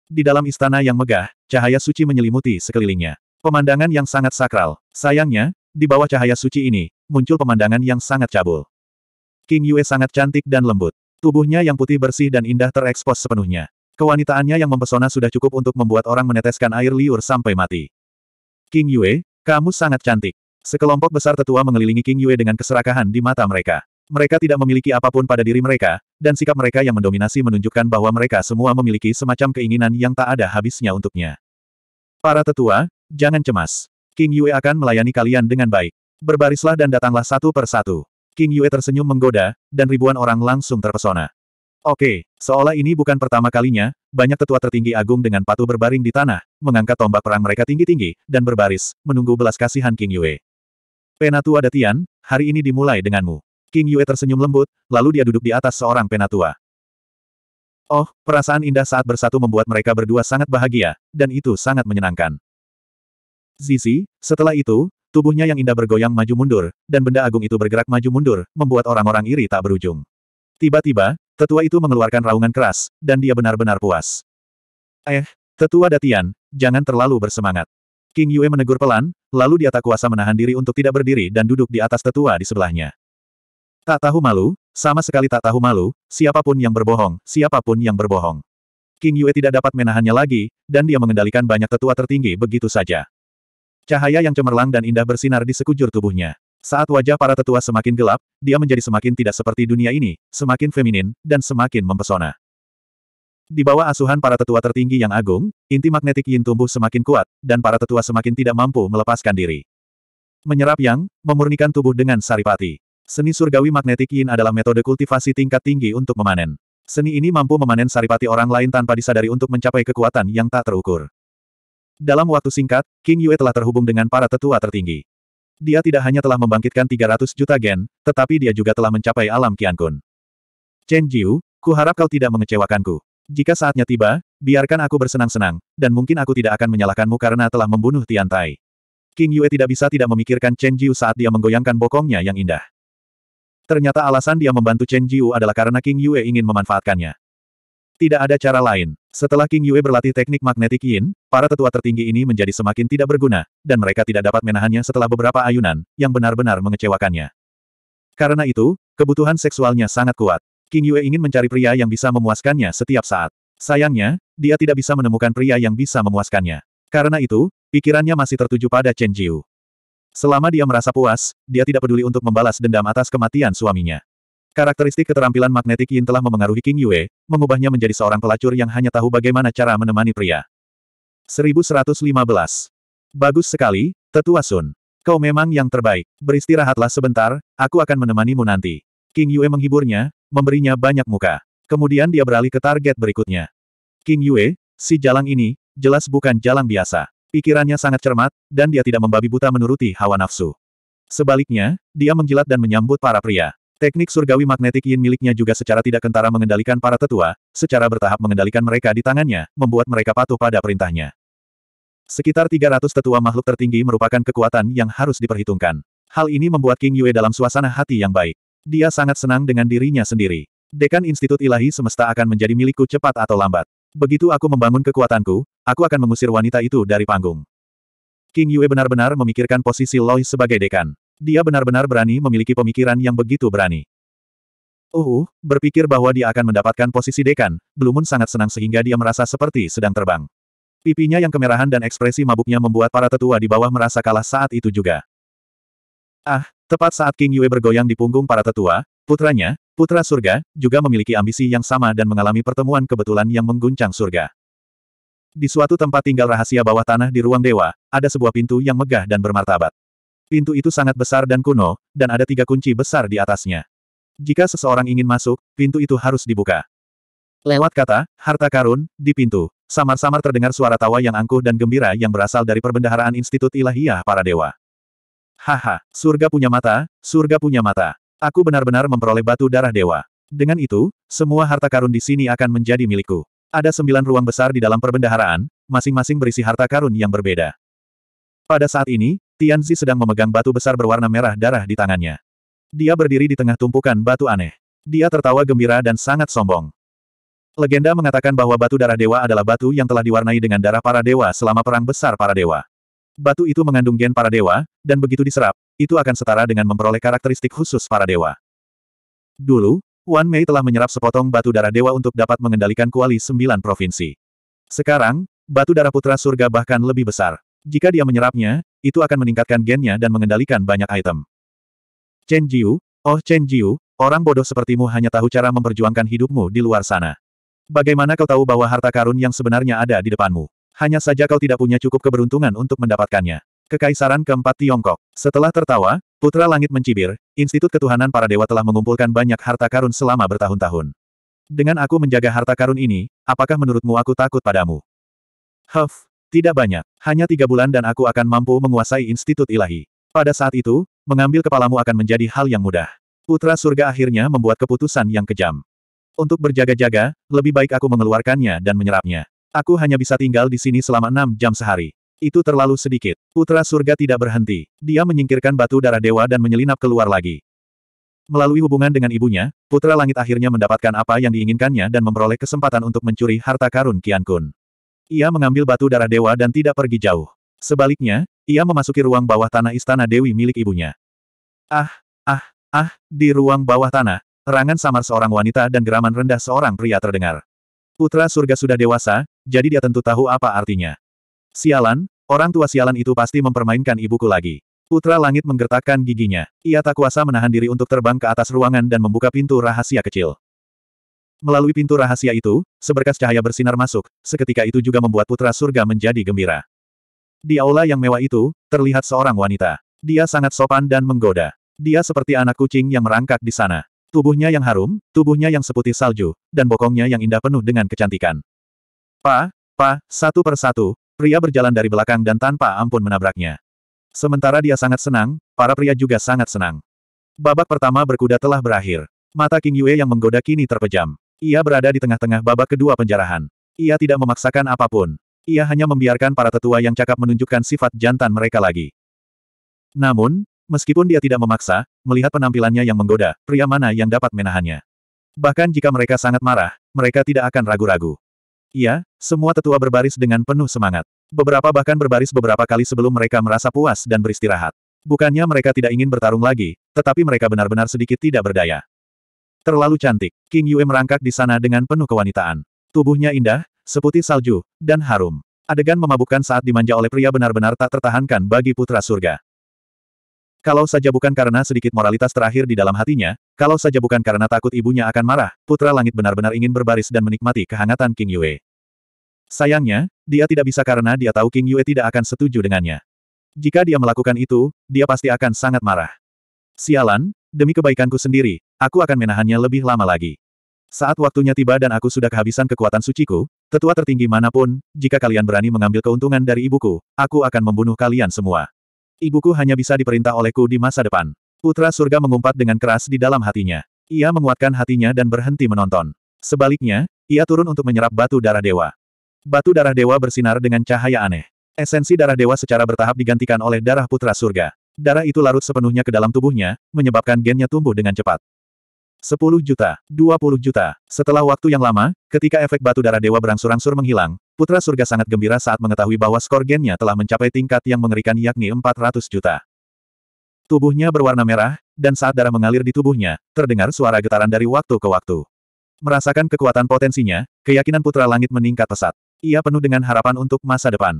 Di dalam istana yang megah, cahaya suci menyelimuti sekelilingnya. Pemandangan yang sangat sakral. Sayangnya, di bawah cahaya suci ini, muncul pemandangan yang sangat cabul. King Yue sangat cantik dan lembut. Tubuhnya yang putih bersih dan indah terekspos sepenuhnya. Kewanitaannya yang mempesona sudah cukup untuk membuat orang meneteskan air liur sampai mati. King Yue, kamu sangat cantik. Sekelompok besar tetua mengelilingi King Yue dengan keserakahan di mata mereka. Mereka tidak memiliki apa pun pada diri mereka, dan sikap mereka yang mendominasi menunjukkan bahwa mereka semua memiliki semacam keinginan yang tak ada habisnya untuknya. Para tetua, jangan cemas. King Yue akan melayani kalian dengan baik. Berbarislah dan datanglah satu per satu. King Yue tersenyum menggoda, dan ribuan orang langsung terpesona. Oke, seolah ini bukan pertama kalinya, banyak tetua tertinggi agung dengan patuh berbaring di tanah, mengangkat tombak perang mereka tinggi-tinggi, dan berbaris, menunggu belas kasihan King Yue. Penatua Datian, hari ini dimulai denganmu. King Yue tersenyum lembut, lalu dia duduk di atas seorang penatua. Oh, perasaan indah saat bersatu membuat mereka berdua sangat bahagia, dan itu sangat menyenangkan. Zizi, setelah itu, tubuhnya yang indah bergoyang maju mundur, dan benda agung itu bergerak maju mundur, membuat orang-orang iri tak berujung. Tiba-tiba, tetua itu mengeluarkan raungan keras, dan dia benar-benar puas. Eh, tetua Datian, jangan terlalu bersemangat. King Yue menegur pelan, lalu dia tak kuasa menahan diri untuk tidak berdiri dan duduk di atas tetua di sebelahnya. Tak tahu malu, sama sekali tak tahu malu, siapa pun yang berbohong, siapa pun yang berbohong. King Yue tidak dapat menahannya lagi, dan dia mengendalikan banyak tetua tertinggi begitu saja. Cahaya yang cemerlang dan indah bersinar di sekujur tubuhnya. Saat wajah para tetua semakin gelap, dia menjadi semakin tidak seperti dunia ini, semakin feminin, dan semakin mempesona. Di bawah asuhan para tetua tertinggi yang agung, inti magnetik yin tumbuh semakin kuat, dan para tetua semakin tidak mampu melepaskan diri. Menyerap yang, memurnikan tubuh dengan saripati. Seni surgawi magnetik yin adalah metode kultivasi tingkat tinggi untuk memanen. Seni ini mampu memanen saripati orang lain tanpa disadari untuk mencapai kekuatan yang tak terukur. Dalam waktu singkat, King Yue telah terhubung dengan para tetua tertinggi. Dia tidak hanya telah membangkitkan 300 juta gen, tetapi dia juga telah mencapai alam Qiankun. Chen Jiu, kuharap kau tidak mengecewakanku. Jika saatnya tiba, biarkan aku bersenang-senang, dan mungkin aku tidak akan menyalahkanmu karena telah membunuh Tian Tai. King Yue tidak bisa tidak memikirkan Chen Jiu saat dia menggoyangkan bokongnya yang indah. Ternyata alasan dia membantu Chen Jiu adalah karena King Yue ingin memanfaatkannya. Tidak ada cara lain. Setelah King Yue berlatih teknik magnetik yin, para tetua tertinggi ini menjadi semakin tidak berguna, dan mereka tidak dapat menahannya setelah beberapa ayunan, yang benar-benar mengecewakannya. Karena itu, kebutuhan seksualnya sangat kuat. King Yue ingin mencari pria yang bisa memuaskannya setiap saat. Sayangnya, dia tidak bisa menemukan pria yang bisa memuaskannya. Karena itu, pikirannya masih tertuju pada Chen Jiu. Selama dia merasa puas, dia tidak peduli untuk membalas dendam atas kematian suaminya. Karakteristik keterampilan magnetik Yin telah memengaruhi King Yue, mengubahnya menjadi seorang pelacur yang hanya tahu bagaimana cara menemani pria. 1115. Bagus sekali, Tetua Sun. Kau memang yang terbaik. Beristirahatlah sebentar, aku akan menemanimu nanti. King Yue menghiburnya, memberinya banyak muka. Kemudian dia beralih ke target berikutnya. King Yue, si jalang ini, jelas bukan jalang biasa. Pikirannya sangat cermat, dan dia tidak membabi buta menuruti hawa nafsu. Sebaliknya, dia menjilat dan menyambut para pria. Teknik surgawi magnetik yin miliknya juga secara tidak kentara mengendalikan para tetua, secara bertahap mengendalikan mereka di tangannya, membuat mereka patuh pada perintahnya. Sekitar 300 tetua makhluk tertinggi merupakan kekuatan yang harus diperhitungkan. Hal ini membuat King Yue dalam suasana hati yang baik. Dia sangat senang dengan dirinya sendiri. Dekan Institut Ilahi Semesta akan menjadi milikku cepat atau lambat. Begitu aku membangun kekuatanku, aku akan mengusir wanita itu dari panggung. King Yue benar-benar memikirkan posisi Lois sebagai dekan. Dia benar-benar berani memiliki pemikiran yang begitu berani. Uh, berpikir bahwa dia akan mendapatkan posisi dekan, Blumun sangat senang sehingga dia merasa seperti sedang terbang. Pipinya yang kemerahan dan ekspresi mabuknya membuat para tetua di bawah merasa kalah saat itu juga. Ah, Tepat saat King Yue bergoyang di punggung para tetua, putranya, putra surga, juga memiliki ambisi yang sama dan mengalami pertemuan kebetulan yang mengguncang surga. Di suatu tempat tinggal rahasia bawah tanah di ruang dewa, ada sebuah pintu yang megah dan bermartabat. Pintu itu sangat besar dan kuno, dan ada tiga kunci besar di atasnya. Jika seseorang ingin masuk, pintu itu harus dibuka. Lewat kata, harta karun, di pintu, samar-samar terdengar suara tawa yang angkuh dan gembira yang berasal dari perbendaharaan Institut Ilahiyah para dewa. Haha, surga punya mata, surga punya mata. Aku benar-benar memperoleh batu darah dewa. Dengan itu, semua harta karun di sini akan menjadi milikku. Ada sembilan ruang besar di dalam perbendaharaan, masing-masing berisi harta karun yang berbeda. Pada saat ini, Tianzi sedang memegang batu besar berwarna merah darah di tangannya. Dia berdiri di tengah tumpukan batu aneh. Dia tertawa gembira dan sangat sombong. Legenda mengatakan bahwa batu darah dewa adalah batu yang telah diwarnai dengan darah para dewa selama perang besar para dewa. Batu itu mengandung gen para dewa, dan begitu diserap, itu akan setara dengan memperoleh karakteristik khusus para dewa. Dulu, Wan Mei telah menyerap sepotong batu darah dewa untuk dapat mengendalikan kuali sembilan provinsi. Sekarang, batu darah putra surga bahkan lebih besar. Jika dia menyerapnya, itu akan meningkatkan gennya dan mengendalikan banyak item. Chen Jiu, oh Chen Jiu, orang bodoh sepertimu hanya tahu cara memperjuangkan hidupmu di luar sana. Bagaimana kau tahu bahwa harta karun yang sebenarnya ada di depanmu? Hanya saja kau tidak punya cukup keberuntungan untuk mendapatkannya. Kekaisaran keempat Tiongkok. Setelah tertawa, Putra Langit mencibir, Institut Ketuhanan para Dewa telah mengumpulkan banyak harta karun selama bertahun-tahun. Dengan aku menjaga harta karun ini, apakah menurutmu aku takut padamu? Huff, tidak banyak. Hanya tiga bulan dan aku akan mampu menguasai Institut Ilahi. Pada saat itu, mengambil kepalamu akan menjadi hal yang mudah. Putra surga akhirnya membuat keputusan yang kejam. Untuk berjaga-jaga, lebih baik aku mengeluarkannya dan menyerapnya. Aku hanya bisa tinggal di sini selama enam jam sehari. Itu terlalu sedikit. Putra surga tidak berhenti. Dia menyingkirkan batu darah dewa dan menyelinap keluar lagi. Melalui hubungan dengan ibunya, putra langit akhirnya mendapatkan apa yang diinginkannya dan memperoleh kesempatan untuk mencuri harta karun Kian Kun. Ia mengambil batu darah dewa dan tidak pergi jauh. Sebaliknya, ia memasuki ruang bawah tanah istana dewi milik ibunya. Ah, ah, ah, di ruang bawah tanah, Rangan samar seorang wanita dan geraman rendah seorang pria terdengar. Putra surga sudah dewasa, jadi dia tentu tahu apa artinya. Sialan, orang tua sialan itu pasti mempermainkan ibuku lagi. Putra langit menggertakkan giginya. Ia tak kuasa menahan diri untuk terbang ke atas ruangan dan membuka pintu rahasia kecil. Melalui pintu rahasia itu, seberkas cahaya bersinar masuk, seketika itu juga membuat putra surga menjadi gembira. Di aula yang mewah itu, terlihat seorang wanita. Dia sangat sopan dan menggoda. Dia seperti anak kucing yang merangkak di sana. Tubuhnya yang harum, tubuhnya yang seputih salju, dan bokongnya yang indah penuh dengan kecantikan. Pa, pa, satu persatu, pria berjalan dari belakang dan tanpa ampun menabraknya. Sementara dia sangat senang, para pria juga sangat senang. Babak pertama berkuda telah berakhir. Mata King Yue yang menggoda kini terpejam. Ia berada di tengah-tengah babak kedua penjarahan. Ia tidak memaksakan apa pun. Ia hanya membiarkan para tetua yang cakap menunjukkan sifat jantan mereka lagi. Namun, Meskipun dia tidak memaksa, melihat penampilannya yang menggoda, pria mana yang dapat menahannya. Bahkan jika mereka sangat marah, mereka tidak akan ragu-ragu. Iya, semua tetua berbaris dengan penuh semangat. Beberapa bahkan berbaris beberapa kali sebelum mereka merasa puas dan beristirahat. Bukannya mereka tidak ingin bertarung lagi, tetapi mereka benar-benar sedikit tidak berdaya. Terlalu cantik, King Yue merangkak di sana dengan penuh kewanitaan. Tubuhnya indah, seputih salju, dan harum. Adegan memabukkan saat dimanja oleh pria benar-benar tak tertahankan bagi putra surga. Kalau saja bukan karena sedikit moralitas terakhir di dalam hatinya, kalau saja bukan karena takut ibunya akan marah, Putra Langit benar-benar ingin berbaris dan menikmati kehangatan King Yue. Sayangnya, dia tidak bisa karena dia tahu King Yue tidak akan setuju dengannya. Jika dia melakukan itu, dia pasti akan sangat marah. Sialan, demi kebaikanku sendiri, aku akan menahannya lebih lama lagi. Saat waktunya tiba dan aku sudah kehabisan kekuatan suciku, tetua tertinggi mana pun, jika kalian berani mengambil keuntungan dari ibuku, aku akan membunuh kalian semua. Ibuku hanya bisa diperintah olehku di masa depan. Putra surga mengumpat dengan keras di dalam hatinya. Ia menguatkan hatinya dan berhenti menonton. Sebaliknya, ia turun untuk menyerap batu darah dewa. Batu darah dewa bersinar dengan cahaya aneh. Esensi darah dewa secara bertahap digantikan oleh darah putra surga. Darah itu larut sepenuhnya ke dalam tubuhnya, menyebabkan gennya tumbuh dengan cepat. 10 juta, 20 juta. Setelah waktu yang lama, ketika efek batu darah dewa berangsur-angsur menghilang, Putra surga sangat gembira saat mengetahui bahwa skor gennya telah mencapai tingkat yang mengerikan yakni 400 juta. Tubuhnya berwarna merah, dan saat darah mengalir di tubuhnya, terdengar suara getaran dari waktu ke waktu. Merasakan kekuatan potensinya, keyakinan putra langit meningkat pesat. Ia penuh dengan harapan untuk masa depan.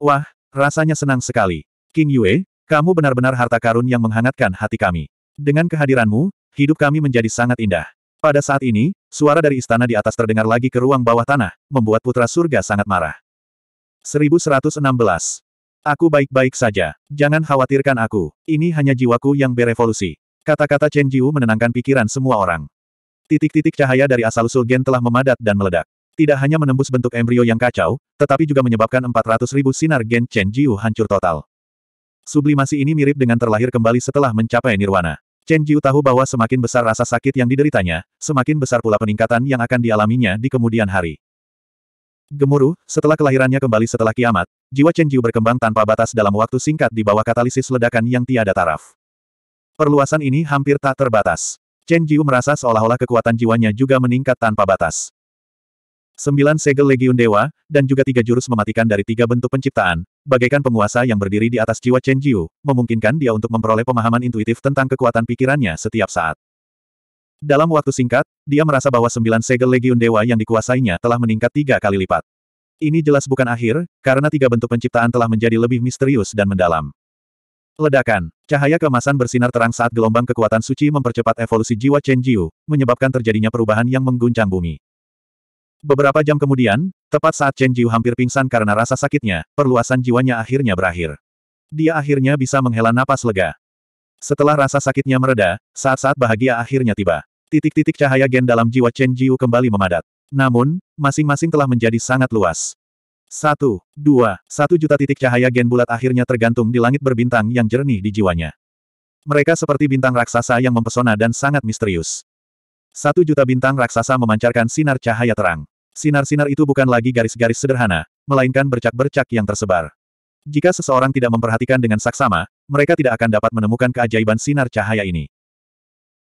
Wah, rasanya senang sekali. King Yue, kamu benar-benar harta karun yang menghangatkan hati kami. Dengan kehadiranmu, hidup kami menjadi sangat indah. Pada saat ini, suara dari istana di atas terdengar lagi ke ruang bawah tanah, membuat putra surga sangat marah. 1116. Aku baik-baik saja. Jangan khawatirkan aku. Ini hanya jiwaku yang berevolusi. Kata-kata Chen Jiu menenangkan pikiran semua orang. Titik-titik cahaya dari asal-usul gen telah memadat dan meledak. Tidak hanya menembus bentuk embrio yang kacau, tetapi juga menyebabkan 400 ribu sinar gen Chen Jiu hancur total. Sublimasi ini mirip dengan terlahir kembali setelah mencapai nirwana. Chen Jiu tahu bahwa semakin besar rasa sakit yang dideritanya, semakin besar pula peningkatan yang akan dialaminya di kemudian hari. Gemuruh, setelah kelahirannya kembali setelah kiamat, jiwa Chen Jiu berkembang tanpa batas dalam waktu singkat di bawah katalisis ledakan yang tiada taraf. Perluasan ini hampir tak terbatas. Chen Jiu merasa seolah-olah kekuatan jiwanya juga meningkat tanpa batas. Sembilan segel Legiun Dewa, dan juga tiga jurus mematikan dari tiga bentuk penciptaan, bagaikan penguasa yang berdiri di atas jiwa Chen Jiu, memungkinkan dia untuk memperoleh pemahaman intuitif tentang kekuatan pikirannya setiap saat. Dalam waktu singkat, dia merasa bahwa sembilan segel Legiun Dewa yang dikuasainya telah meningkat tiga kali lipat. Ini jelas bukan akhir, karena tiga bentuk penciptaan telah menjadi lebih misterius dan mendalam. Ledakan. Cahaya keemasan bersinar terang saat gelombang kekuatan suci mempercepat evolusi jiwa Chen Jiu, menyebabkan terjadinya perubahan yang mengguncang bumi. Beberapa jam kemudian, tepat saat Chen Jiu hampir pingsan karena rasa sakitnya, perluasan jiwanya akhirnya berakhir. Dia akhirnya bisa menghela napas lega. Setelah rasa sakitnya mereda, saat-saat bahagia akhirnya tiba. Titik-titik cahaya gen dalam jiwa Chen Jiu kembali memadat. Namun, masing-masing telah menjadi sangat luas. Satu, dua, satu juta titik cahaya gen bulat akhirnya tergantung di langit berbintang yang jernih di jiwanya. Mereka seperti bintang raksasa yang mempesona dan sangat misterius. Satu juta bintang raksasa memancarkan sinar cahaya terang. Sinar-sinar itu bukan lagi garis-garis sederhana, melainkan bercak-bercak yang tersebar. Jika seseorang tidak memperhatikan dengan saksama, mereka tidak akan dapat menemukan keajaiban sinar cahaya ini.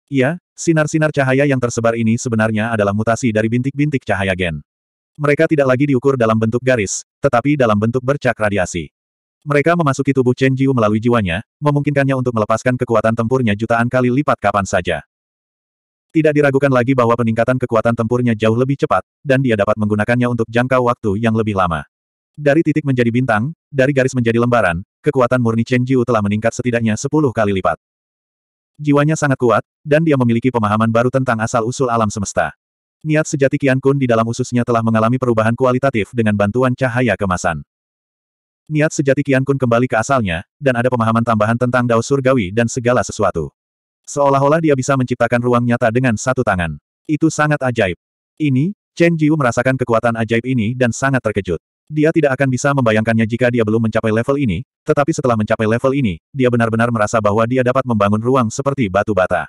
Iya, sinar-sinar cahaya yang tersebar ini sebenarnya adalah mutasi dari bintik-bintik cahaya gen. Mereka tidak lagi diukur dalam bentuk garis, tetapi dalam bentuk bercak radiasi. Mereka memasuki tubuh Chen Jiu melalui jiwanya, memungkinkannya untuk melepaskan kekuatan tempurnya jutaan kali lipat kapan saja. Tidak diragukan lagi bahwa peningkatan kekuatan tempurnya jauh lebih cepat, dan dia dapat menggunakannya untuk jangka waktu yang lebih lama. Dari titik menjadi bintang, dari garis menjadi lembaran, kekuatan murni Chen Jiu telah meningkat setidaknya 10 kali lipat. Jiwanya sangat kuat, dan dia memiliki pemahaman baru tentang asal-usul alam semesta. Niat sejati Qian Kun di dalam ususnya telah mengalami perubahan kualitatif dengan bantuan cahaya kemasan. Niat sejati Qian Kun kembali ke asalnya, dan ada pemahaman tambahan tentang dao surgawi dan segala sesuatu. Seolah-olah dia bisa menciptakan ruang nyata dengan satu tangan. Itu sangat ajaib. Ini, Chen Jiu merasakan kekuatan ajaib ini dan sangat terkejut. Dia tidak akan bisa membayangkannya jika dia belum mencapai level ini, tetapi setelah mencapai level ini, dia benar-benar merasa bahwa dia dapat membangun ruang seperti batu bata.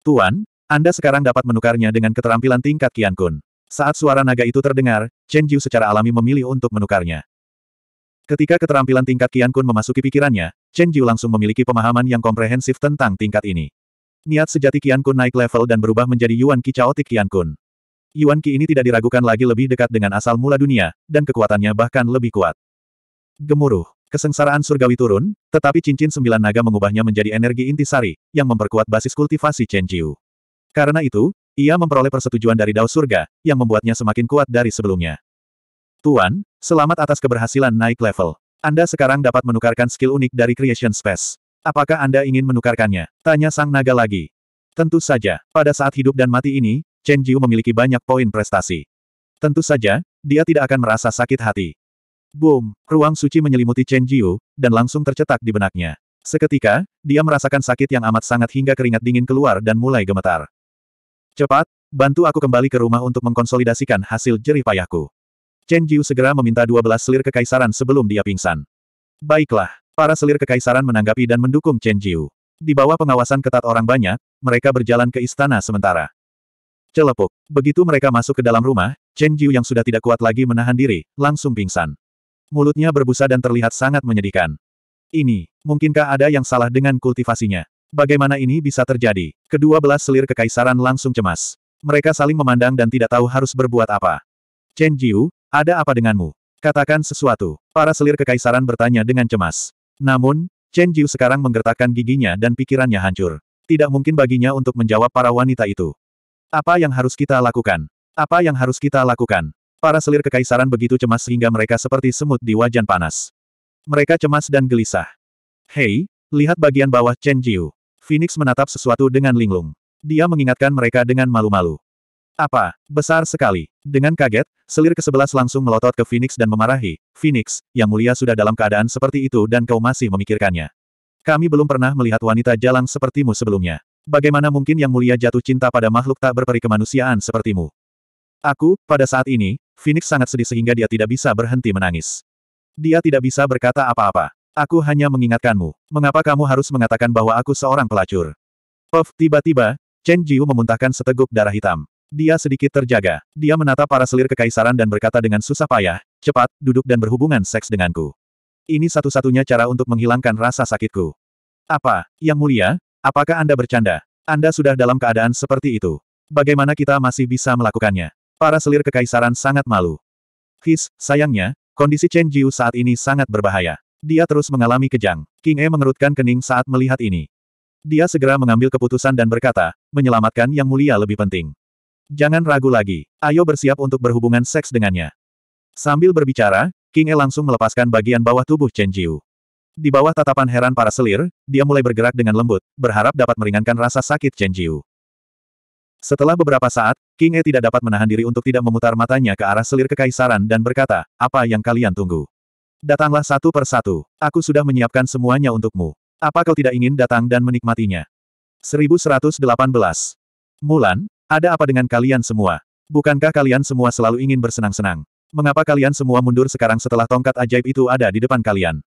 Tuan, Anda sekarang dapat menukarnya dengan keterampilan tingkat Kian Kun. Saat suara naga itu terdengar, Chen Jiu secara alami memilih untuk menukarnya. Ketika keterampilan tingkat Kian Kun memasuki pikirannya, Chen Jiu langsung memiliki pemahaman yang komprehensif tentang tingkat ini. Niat sejati Kian Kun naik level dan berubah menjadi Yuan Ki Chaotic Kian Kun. Yuan Qi ini tidak diragukan lagi lebih dekat dengan asal mula dunia, dan kekuatannya bahkan lebih kuat. Gemuruh. Kesengsaraan surgawi turun, tetapi cincin sembilan naga mengubahnya menjadi energi intisari, yang memperkuat basis kultivasi Chen Jiu. Karena itu, ia memperoleh persetujuan dari Dao Surga, yang membuatnya semakin kuat dari sebelumnya. Tuan, selamat atas keberhasilan naik level. Anda sekarang dapat menukarkan skill unik dari Creation Space. Apakah Anda ingin menukarkannya? Tanya sang naga lagi. Tentu saja, pada saat hidup dan mati ini, Chen Jiu memiliki banyak poin prestasi. Tentu saja, dia tidak akan merasa sakit hati. Boom! Ruang suci menyelimuti Chen Jiu, dan langsung tercetak di benaknya. Seketika, dia merasakan sakit yang amat sangat hingga keringat dingin keluar dan mulai gemetar. Cepat, bantu aku kembali ke rumah untuk mengkonsolidasikan hasil jerih payahku. Chen Jiu segera meminta 12 selir kekaisaran sebelum dia pingsan. Baiklah, para selir kekaisaran menanggapi dan mendukung Chen Jiu. Di bawah pengawasan ketat orang banyak, mereka berjalan ke istana sementara. Celepuk. Begitu mereka masuk ke dalam rumah, Chen Jiu yang sudah tidak kuat lagi menahan diri, langsung pingsan. Mulutnya berbusa dan terlihat sangat menyedihkan. Ini, mungkinkah ada yang salah dengan kultivasinya? Bagaimana ini bisa terjadi? Kedua belas selir kekaisaran langsung cemas. Mereka saling memandang dan tidak tahu harus berbuat apa. Chen Jiu, ada apa denganmu? Katakan sesuatu. Para selir kekaisaran bertanya dengan cemas. Namun, Chen Jiu sekarang menggertakkan giginya dan pikirannya hancur. Tidak mungkin baginya untuk menjawab para wanita itu. Apa yang harus kita lakukan? Apa yang harus kita lakukan? Para selir kekaisaran begitu cemas sehingga mereka seperti semut di wajan panas. Mereka cemas dan gelisah. Hei, lihat bagian bawah Chen Jiu. Phoenix menatap sesuatu dengan linglung. Dia mengingatkan mereka dengan malu-malu. Apa? Besar sekali. Dengan kaget, selir ke-11 langsung melotot ke Phoenix dan memarahi, Phoenix, yang mulia sudah dalam keadaan seperti itu dan kau masih memikirkannya. Kami belum pernah melihat wanita jalang sepertimu sebelumnya. Bagaimana mungkin yang mulia jatuh cinta pada makhluk tak berperi kemanusiaan sepertimu? Aku, pada saat ini, Phoenix sangat sedih sehingga dia tidak bisa berhenti menangis. Dia tidak bisa berkata apa-apa. Aku hanya mengingatkanmu. Mengapa kamu harus mengatakan bahwa aku seorang pelacur? Puff, tiba-tiba, Chen Jiu memuntahkan seteguk darah hitam. Dia sedikit terjaga. Dia menatap para selir kekaisaran dan berkata dengan susah payah, cepat, duduk dan berhubungan seks denganku. Ini satu-satunya cara untuk menghilangkan rasa sakitku. Apa, Yang Mulia, Apakah Anda bercanda? Anda sudah dalam keadaan seperti itu. Bagaimana kita masih bisa melakukannya? Para selir kekaisaran sangat malu. His, sayangnya, kondisi Chen Jiu saat ini sangat berbahaya. Dia terus mengalami kejang. King E mengerutkan kening saat melihat ini. Dia segera mengambil keputusan dan berkata, menyelamatkan yang mulia lebih penting. Jangan ragu lagi. Ayo bersiap untuk berhubungan seks dengannya. Sambil berbicara, King E langsung melepaskan bagian bawah tubuh Chen Jiu. Di bawah tatapan heran para selir, dia mulai bergerak dengan lembut, berharap dapat meringankan rasa sakit Chen Jiu. Setelah beberapa saat, King E tidak dapat menahan diri untuk tidak memutar matanya ke arah selir kekaisaran dan berkata, apa yang kalian tunggu? Datanglah satu per satu. Aku sudah menyiapkan semuanya untukmu. Apa kau tidak ingin datang dan menikmatinya? 1118. Mulan, ada apa dengan kalian semua? Bukankah kalian semua selalu ingin bersenang-senang? Mengapa kalian semua mundur sekarang setelah tongkat ajaib itu ada di depan kalian?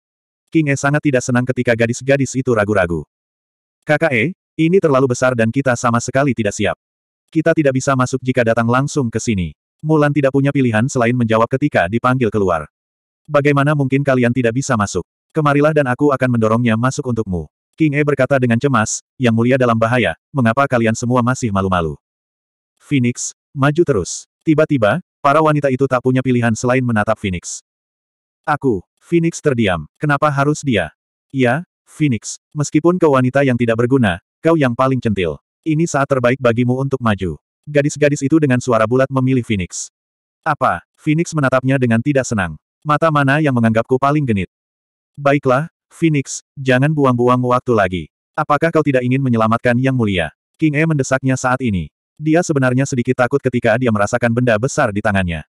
King E sangat tidak senang ketika gadis-gadis itu ragu-ragu. Kakak E, ini terlalu besar dan kita sama sekali tidak siap. Kita tidak bisa masuk jika datang langsung ke sini. Mulan tidak punya pilihan selain menjawab ketika dipanggil keluar. Bagaimana mungkin kalian tidak bisa masuk? Kemarilah dan aku akan mendorongnya masuk untukmu. King E berkata dengan cemas, yang mulia dalam bahaya, mengapa kalian semua masih malu-malu? Phoenix, maju terus. Tiba-tiba, para wanita itu tak punya pilihan selain menatap Phoenix. Aku, Phoenix terdiam. Kenapa harus dia? Ya, Phoenix. Meskipun kau wanita yang tidak berguna, kau yang paling centil. Ini saat terbaik bagimu untuk maju. Gadis-gadis itu dengan suara bulat memilih Phoenix. Apa? Phoenix menatapnya dengan tidak senang. Mata mana yang menganggapku paling genit? Baiklah, Phoenix, jangan buang-buang waktu lagi. Apakah kau tidak ingin menyelamatkan Yang Mulia? King E mendesaknya saat ini. Dia sebenarnya sedikit takut ketika dia merasakan benda besar di tangannya.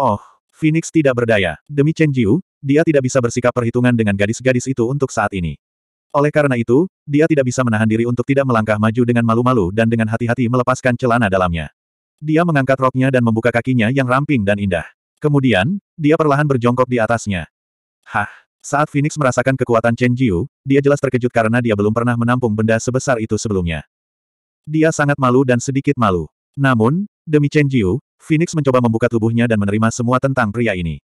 Oh, Phoenix tidak berdaya. Demi Chen Jiu, dia tidak bisa bersikap perhitungan dengan gadis-gadis itu untuk saat ini. Oleh karena itu, dia tidak bisa menahan diri untuk tidak melangkah maju dengan malu-malu dan dengan hati-hati melepaskan celana dalamnya. Dia mengangkat roknya dan membuka kakinya yang ramping dan indah. Kemudian, dia perlahan berjongkok di atasnya. Hah! Saat Phoenix merasakan kekuatan Chen Jiu, dia jelas terkejut karena dia belum pernah menampung benda sebesar itu sebelumnya. Dia sangat malu dan sedikit malu. Namun, demi Chen Jiu, Phoenix mencoba membuka tubuhnya dan menerima semua tentang pria ini.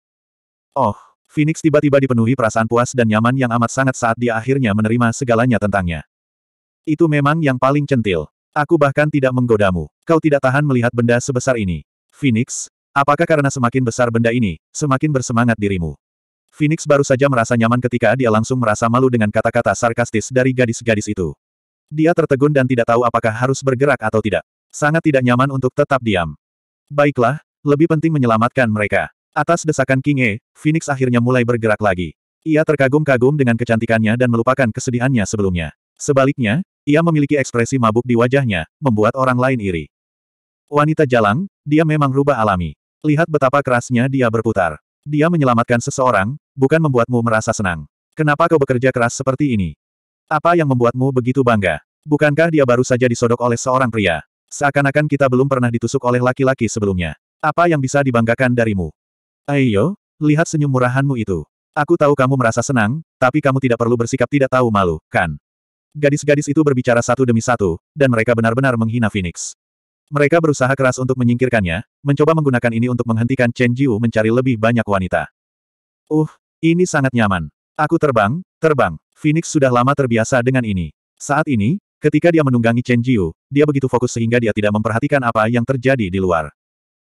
Oh, Phoenix tiba-tiba dipenuhi perasaan puas dan nyaman yang amat sangat saat dia akhirnya menerima segalanya tentangnya. Itu memang yang paling centil. Aku bahkan tidak menggodamu. Kau tidak tahan melihat benda sebesar ini. Phoenix, apakah karena semakin besar benda ini, semakin bersemangat dirimu? Phoenix baru saja merasa nyaman ketika dia langsung merasa malu dengan kata-kata sarkastis dari gadis-gadis itu. Dia tertegun dan tidak tahu apakah harus bergerak atau tidak. Sangat tidak nyaman untuk tetap diam. Baiklah, lebih penting menyelamatkan mereka. Atas desakan King E, Phoenix akhirnya mulai bergerak lagi. Ia terkagum-kagum dengan kecantikannya dan melupakan kesedihannya sebelumnya. Sebaliknya, ia memiliki ekspresi mabuk di wajahnya, membuat orang lain iri. Wanita jalang, dia memang rubah alami. Lihat betapa kerasnya dia berputar. Dia menyelamatkan seseorang, bukan membuatmu merasa senang. Kenapa kau bekerja keras seperti ini? Apa yang membuatmu begitu bangga? Bukankah dia baru saja disodok oleh seorang pria? Seakan-akan kita belum pernah ditusuk oleh laki-laki sebelumnya. Apa yang bisa dibanggakan darimu? Ayo, lihat senyum murahanmu itu. Aku tahu kamu merasa senang, tapi kamu tidak perlu bersikap tidak tahu malu, kan? Gadis-gadis itu berbicara satu demi satu, dan mereka benar-benar menghina Phoenix. Mereka berusaha keras untuk menyingkirkannya, mencoba menggunakan ini untuk menghentikan Chen Jiu mencari lebih banyak wanita. Uh, ini sangat nyaman. Aku terbang, terbang. Phoenix sudah lama terbiasa dengan ini. Saat ini, ketika dia menunggangi Chen Jiu, dia begitu fokus sehingga dia tidak memperhatikan apa yang terjadi di luar.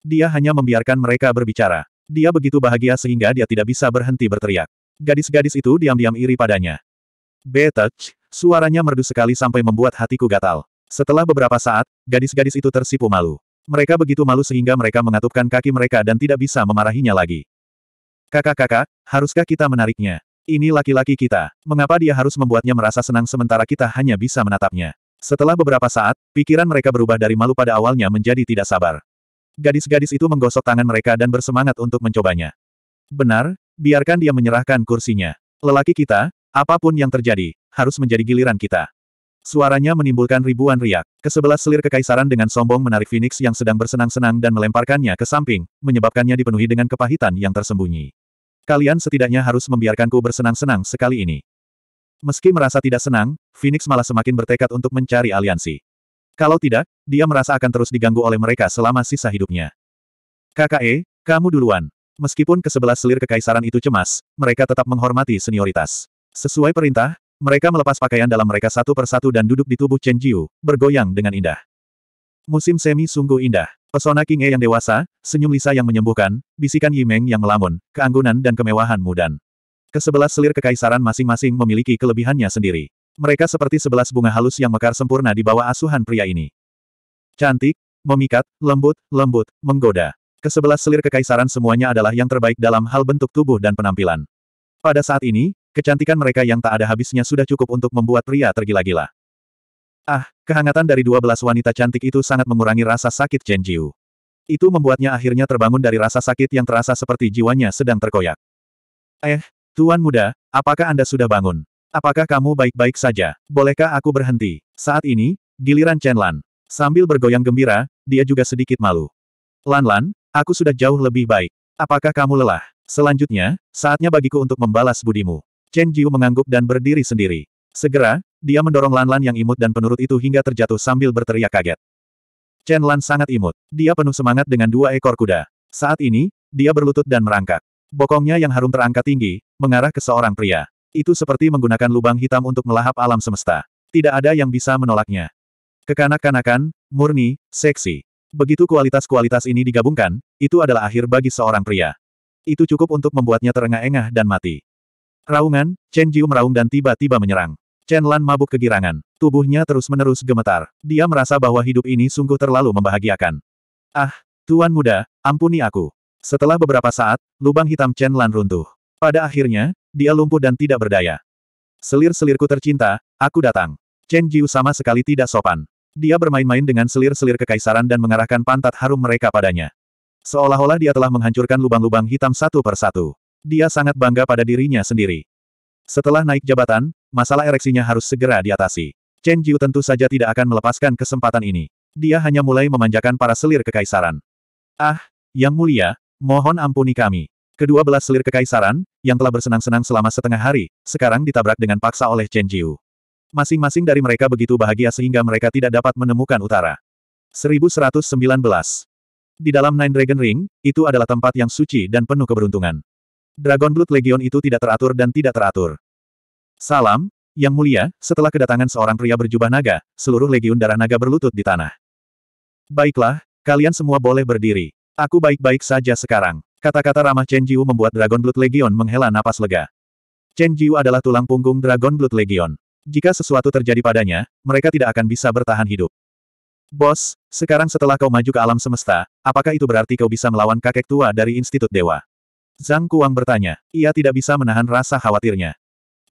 Dia hanya membiarkan mereka berbicara. Dia begitu bahagia sehingga dia tidak bisa berhenti berteriak. Gadis-gadis itu diam-diam iri padanya. Betech, suaranya merdu sekali sampai membuat hatiku gatal. Setelah beberapa saat, gadis-gadis itu tersipu malu. Mereka begitu malu sehingga mereka mengatupkan kaki mereka dan tidak bisa memarahinya lagi. Kakak-kakak, haruskah kita menariknya? Ini laki-laki kita. Mengapa dia harus membuatnya merasa senang sementara kita hanya bisa menatapnya? Setelah beberapa saat, pikiran mereka berubah dari malu pada awalnya menjadi tidak sabar. Gadis-gadis itu menggosok tangan mereka dan bersemangat untuk mencobanya. Benar, biarkan dia menyerahkan kursinya. Lelaki kita, apa pun yang terjadi, harus menjadi giliran kita. Suaranya menimbulkan ribuan riak. Kesebelas selir kekaisaran dengan sombong menarik Phoenix yang sedang bersenang-senang dan melemparkannya ke samping, menyebabkannya dipenuhi dengan kepahitan yang tersembunyi. Kalian setidaknya harus membiarkanku bersenang-senang sekali ini. Meski merasa tidak senang, Phoenix malah semakin bertekad untuk mencari aliansi. Kalau tidak, dia merasa akan terus diganggu oleh mereka selama sisa hidupnya. KKE, kamu duluan. Meskipun kesebelas selir kekaisaran itu cemas, mereka tetap menghormati senioritas. Sesuai perintah, mereka melepas pakaian dalam mereka satu persatu dan duduk di tubuh Chen Jiu, bergoyang dengan indah. Musim semi sungguh indah. Pesona King E yang dewasa, senyum Lisa yang menyembuhkan, bisikan Yimeng yang melamun, keanggunan dan kemewahan Mudan. Kesebelas selir kekaisaran masing-masing memiliki kelebihannya sendiri. Mereka seperti sebelas bunga halus yang mekar sempurna di bawah asuhan pria ini. Cantik, memikat, lembut, lembut, menggoda. Kesebelas selir kekaisaran semuanya adalah yang terbaik dalam hal bentuk tubuh dan penampilan. Pada saat ini, kecantikan mereka yang tak ada habisnya sudah cukup untuk membuat pria tergila-gila. Ah, kehangatan dari dua belas wanita cantik itu sangat mengurangi rasa sakit Chen Jiu. Itu membuatnya akhirnya terbangun dari rasa sakit yang terasa seperti jiwanya sedang terkoyak. Eh, Tuan Muda, apakah Anda sudah bangun? Apakah kamu baik-baik saja? Bolehkah aku berhenti? Saat ini, giliran Chen Lan. Sambil bergoyang gembira, dia juga sedikit malu. Lan Lan, aku sudah jauh lebih baik. Apakah kamu lelah? Selanjutnya, saatnya bagiku untuk membalas budimu. Chen Jiu mengangguk dan berdiri sendiri. Segera, dia mendorong Lan Lan yang imut dan penurut itu hingga terjatuh sambil berteriak kaget. Chen Lan sangat imut. Dia penuh semangat dengan dua ekor kuda. Saat ini, dia berlutut dan merangkak. Bokongnya yang harum terangkat tinggi, mengarah ke seorang pria. Itu seperti menggunakan lubang hitam untuk melahap alam semesta. Tidak ada yang bisa menolaknya. Kekanak-kanakan, murni, seksi. Begitu kualitas-kualitas ini digabungkan, itu adalah akhir bagi seorang pria. Itu cukup untuk membuatnya terengah-engah dan mati. Raungan, Chen Jiu meraung dan tiba-tiba menyerang. Chen Lan mabuk kegirangan. Tubuhnya terus-menerus gemetar. Dia merasa bahwa hidup ini sungguh terlalu membahagiakan. Ah, Tuan muda, ampuni aku. Setelah beberapa saat, lubang hitam Chen Lan runtuh. Pada akhirnya, dia lumpuh dan tidak berdaya. Selir-selirku tercinta, aku datang. Chen Jiu sama sekali tidak sopan. Dia bermain-main dengan selir-selir kekaisaran dan mengarahkan pantat harum mereka padanya. Seolah-olah dia telah menghancurkan lubang-lubang hitam satu per satu. Dia sangat bangga pada dirinya sendiri. Setelah naik jabatan, masalah ereksinya harus segera diatasi. Chen Jiu tentu saja tidak akan melepaskan kesempatan ini. Dia hanya mulai memanjakan para selir kekaisaran. Ah, Yang Mulia, mohon ampuni kami. Kedua belas selir kekaisaran, yang telah bersenang-senang selama setengah hari, sekarang ditabrak dengan paksa oleh Chen Jiu. Masing-masing dari mereka begitu bahagia sehingga mereka tidak dapat menemukan utara. 1119. Di dalam Nine Dragon Ring, itu adalah tempat yang suci dan penuh keberuntungan. Dragon Blood Legion itu tidak teratur dan tidak teratur. Salam, Yang Mulia, setelah kedatangan seorang pria berjubah naga, seluruh Legiun Darah Naga berlutut di tanah. Baiklah, kalian semua boleh berdiri. Aku baik-baik saja sekarang. Kata-kata ramah Chen Jiu membuat Dragon Blood Legion menghela napas lega. Chen Jiu adalah tulang punggung Dragon Blood Legion. Jika sesuatu terjadi padanya, mereka tidak akan bisa bertahan hidup. Bos, sekarang setelah kau maju ke alam semesta, apakah itu berarti kau bisa melawan kakek tua dari Institut Dewa? Zhang Kuang bertanya. Ia tidak bisa menahan rasa khawatirnya.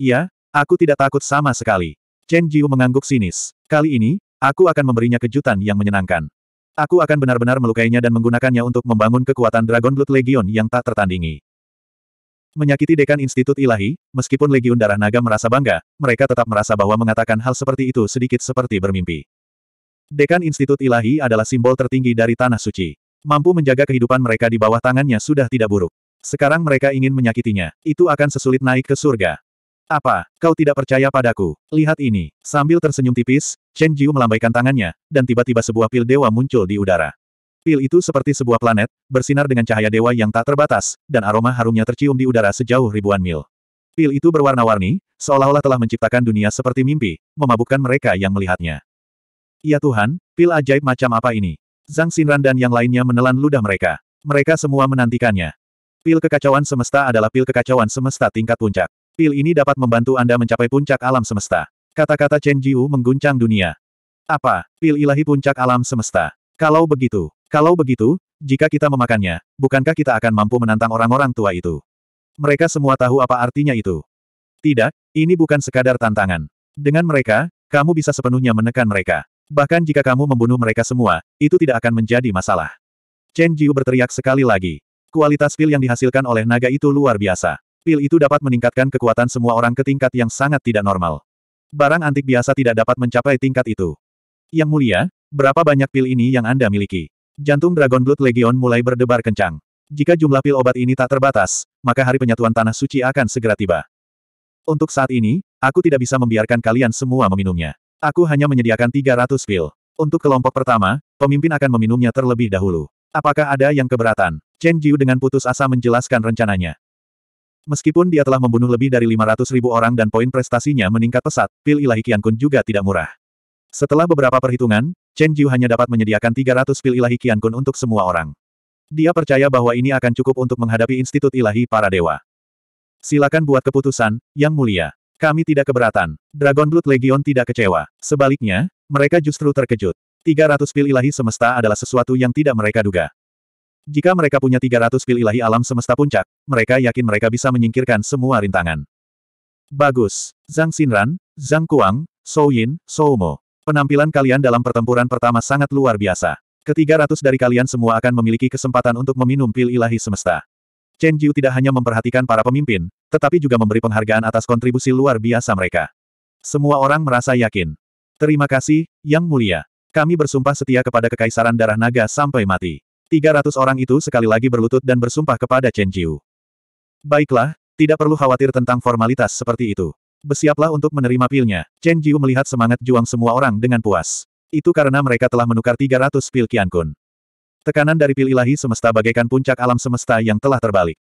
Iya, aku tidak takut sama sekali. Chen Jiu mengangguk sinis. Kali ini, aku akan memberinya kejutan yang menyenangkan. Aku akan benar-benar melukainya dan menggunakannya untuk membangun kekuatan Dragon Blood Legion yang tak tertandingi. Menyakiti dekan Institut Ilahi, meskipun Legiun Darah Naga merasa bangga, mereka tetap merasa bahwa mengatakan hal seperti itu sedikit seperti bermimpi. Dekan Institut Ilahi adalah simbol tertinggi dari Tanah Suci. Mampu menjaga kehidupan mereka di bawah tangannya sudah tidak buruk. Sekarang mereka ingin menyakitinya. Itu akan sesulit naik ke surga. Apa, kau tidak percaya padaku? Lihat ini. Sambil tersenyum tipis, Chen Jiu melambaikan tangannya, dan tiba-tiba sebuah pil dewa muncul di udara. Pil itu seperti sebuah planet, bersinar dengan cahaya dewa yang tak terbatas, dan aroma harumnya tercium di udara sejauh ribuan mil. Pil itu berwarna-warni, seolah-olah telah menciptakan dunia seperti mimpi, memabukkan mereka yang melihatnya. Ya Tuhan, pil ajaib macam apa ini? Zhang Xinran dan yang lainnya menelan ludah mereka. Mereka semua menantikannya. Pil kekacauan semesta adalah pil kekacauan semesta tingkat puncak. Pil ini dapat membantu Anda mencapai puncak alam semesta. Kata-kata Chen Jiu mengguncang dunia. Apa, pil ilahi puncak alam semesta? Kalau begitu, kalau begitu, jika kita memakannya, bukankah kita akan mampu menantang orang-orang tua itu? Mereka semua tahu apa artinya itu. Tidak, ini bukan sekadar tantangan. Dengan mereka, kamu bisa sepenuhnya menekan mereka. Bahkan jika kamu membunuh mereka semua, itu tidak akan menjadi masalah. Chen Jiu berteriak sekali lagi. Kualitas pil yang dihasilkan oleh naga itu luar biasa. Pil itu dapat meningkatkan kekuatan semua orang ke tingkat yang sangat tidak normal. Barang antik biasa tidak dapat mencapai tingkat itu. Yang mulia, berapa banyak pil ini yang Anda miliki? Jantung Dragon Blood Legion mulai berdebar kencang. Jika jumlah pil obat ini tak terbatas, maka hari penyatuan tanah suci akan segera tiba. Untuk saat ini, aku tidak bisa membiarkan kalian semua meminumnya. Aku hanya menyediakan 300 pil. Untuk kelompok pertama, pemimpin akan meminumnya terlebih dahulu. Apakah ada yang keberatan? Chen Jiu dengan putus asa menjelaskan rencananya. Meskipun dia telah membunuh lebih dari 500 ribu orang dan poin prestasinya meningkat pesat, pil ilahi Qian Kun juga tidak murah. Setelah beberapa perhitungan, Chen Jiu hanya dapat menyediakan 300 pil ilahi Qian Kun untuk semua orang. Dia percaya bahwa ini akan cukup untuk menghadapi Institut Ilahi Para Dewa. Silakan buat keputusan, Yang Mulia. Kami tidak keberatan. Dragon Blood Legion tidak kecewa. Sebaliknya, mereka justru terkejut. 300 pil ilahi semesta adalah sesuatu yang tidak mereka duga. Jika mereka punya 300 pil ilahi alam semesta puncak, mereka yakin mereka bisa menyingkirkan semua rintangan. Bagus. Zhang Xinran, Zhang Kuang, Shou Yin, Shou Mo. Penampilan kalian dalam pertempuran pertama sangat luar biasa. Ketiga ratus dari kalian semua akan memiliki kesempatan untuk meminum pil ilahi semesta. Chen Jiu tidak hanya memperhatikan para pemimpin, tetapi juga memberi penghargaan atas kontribusi luar biasa mereka. Semua orang merasa yakin. Terima kasih, Yang Mulia. Kami bersumpah setia kepada Kekaisaran Darah Naga sampai mati. 300 orang itu sekali lagi berlutut dan bersumpah kepada Chen Jiu. Baiklah, tidak perlu khawatir tentang formalitas seperti itu. Bersiaplah untuk menerima pilnya. Chen Jiu melihat semangat juang semua orang dengan puas. Itu karena mereka telah menukar 300 pil Qian Kun. Tekanan dari pil ilahi semesta bagaikan puncak alam semesta yang telah terbalik.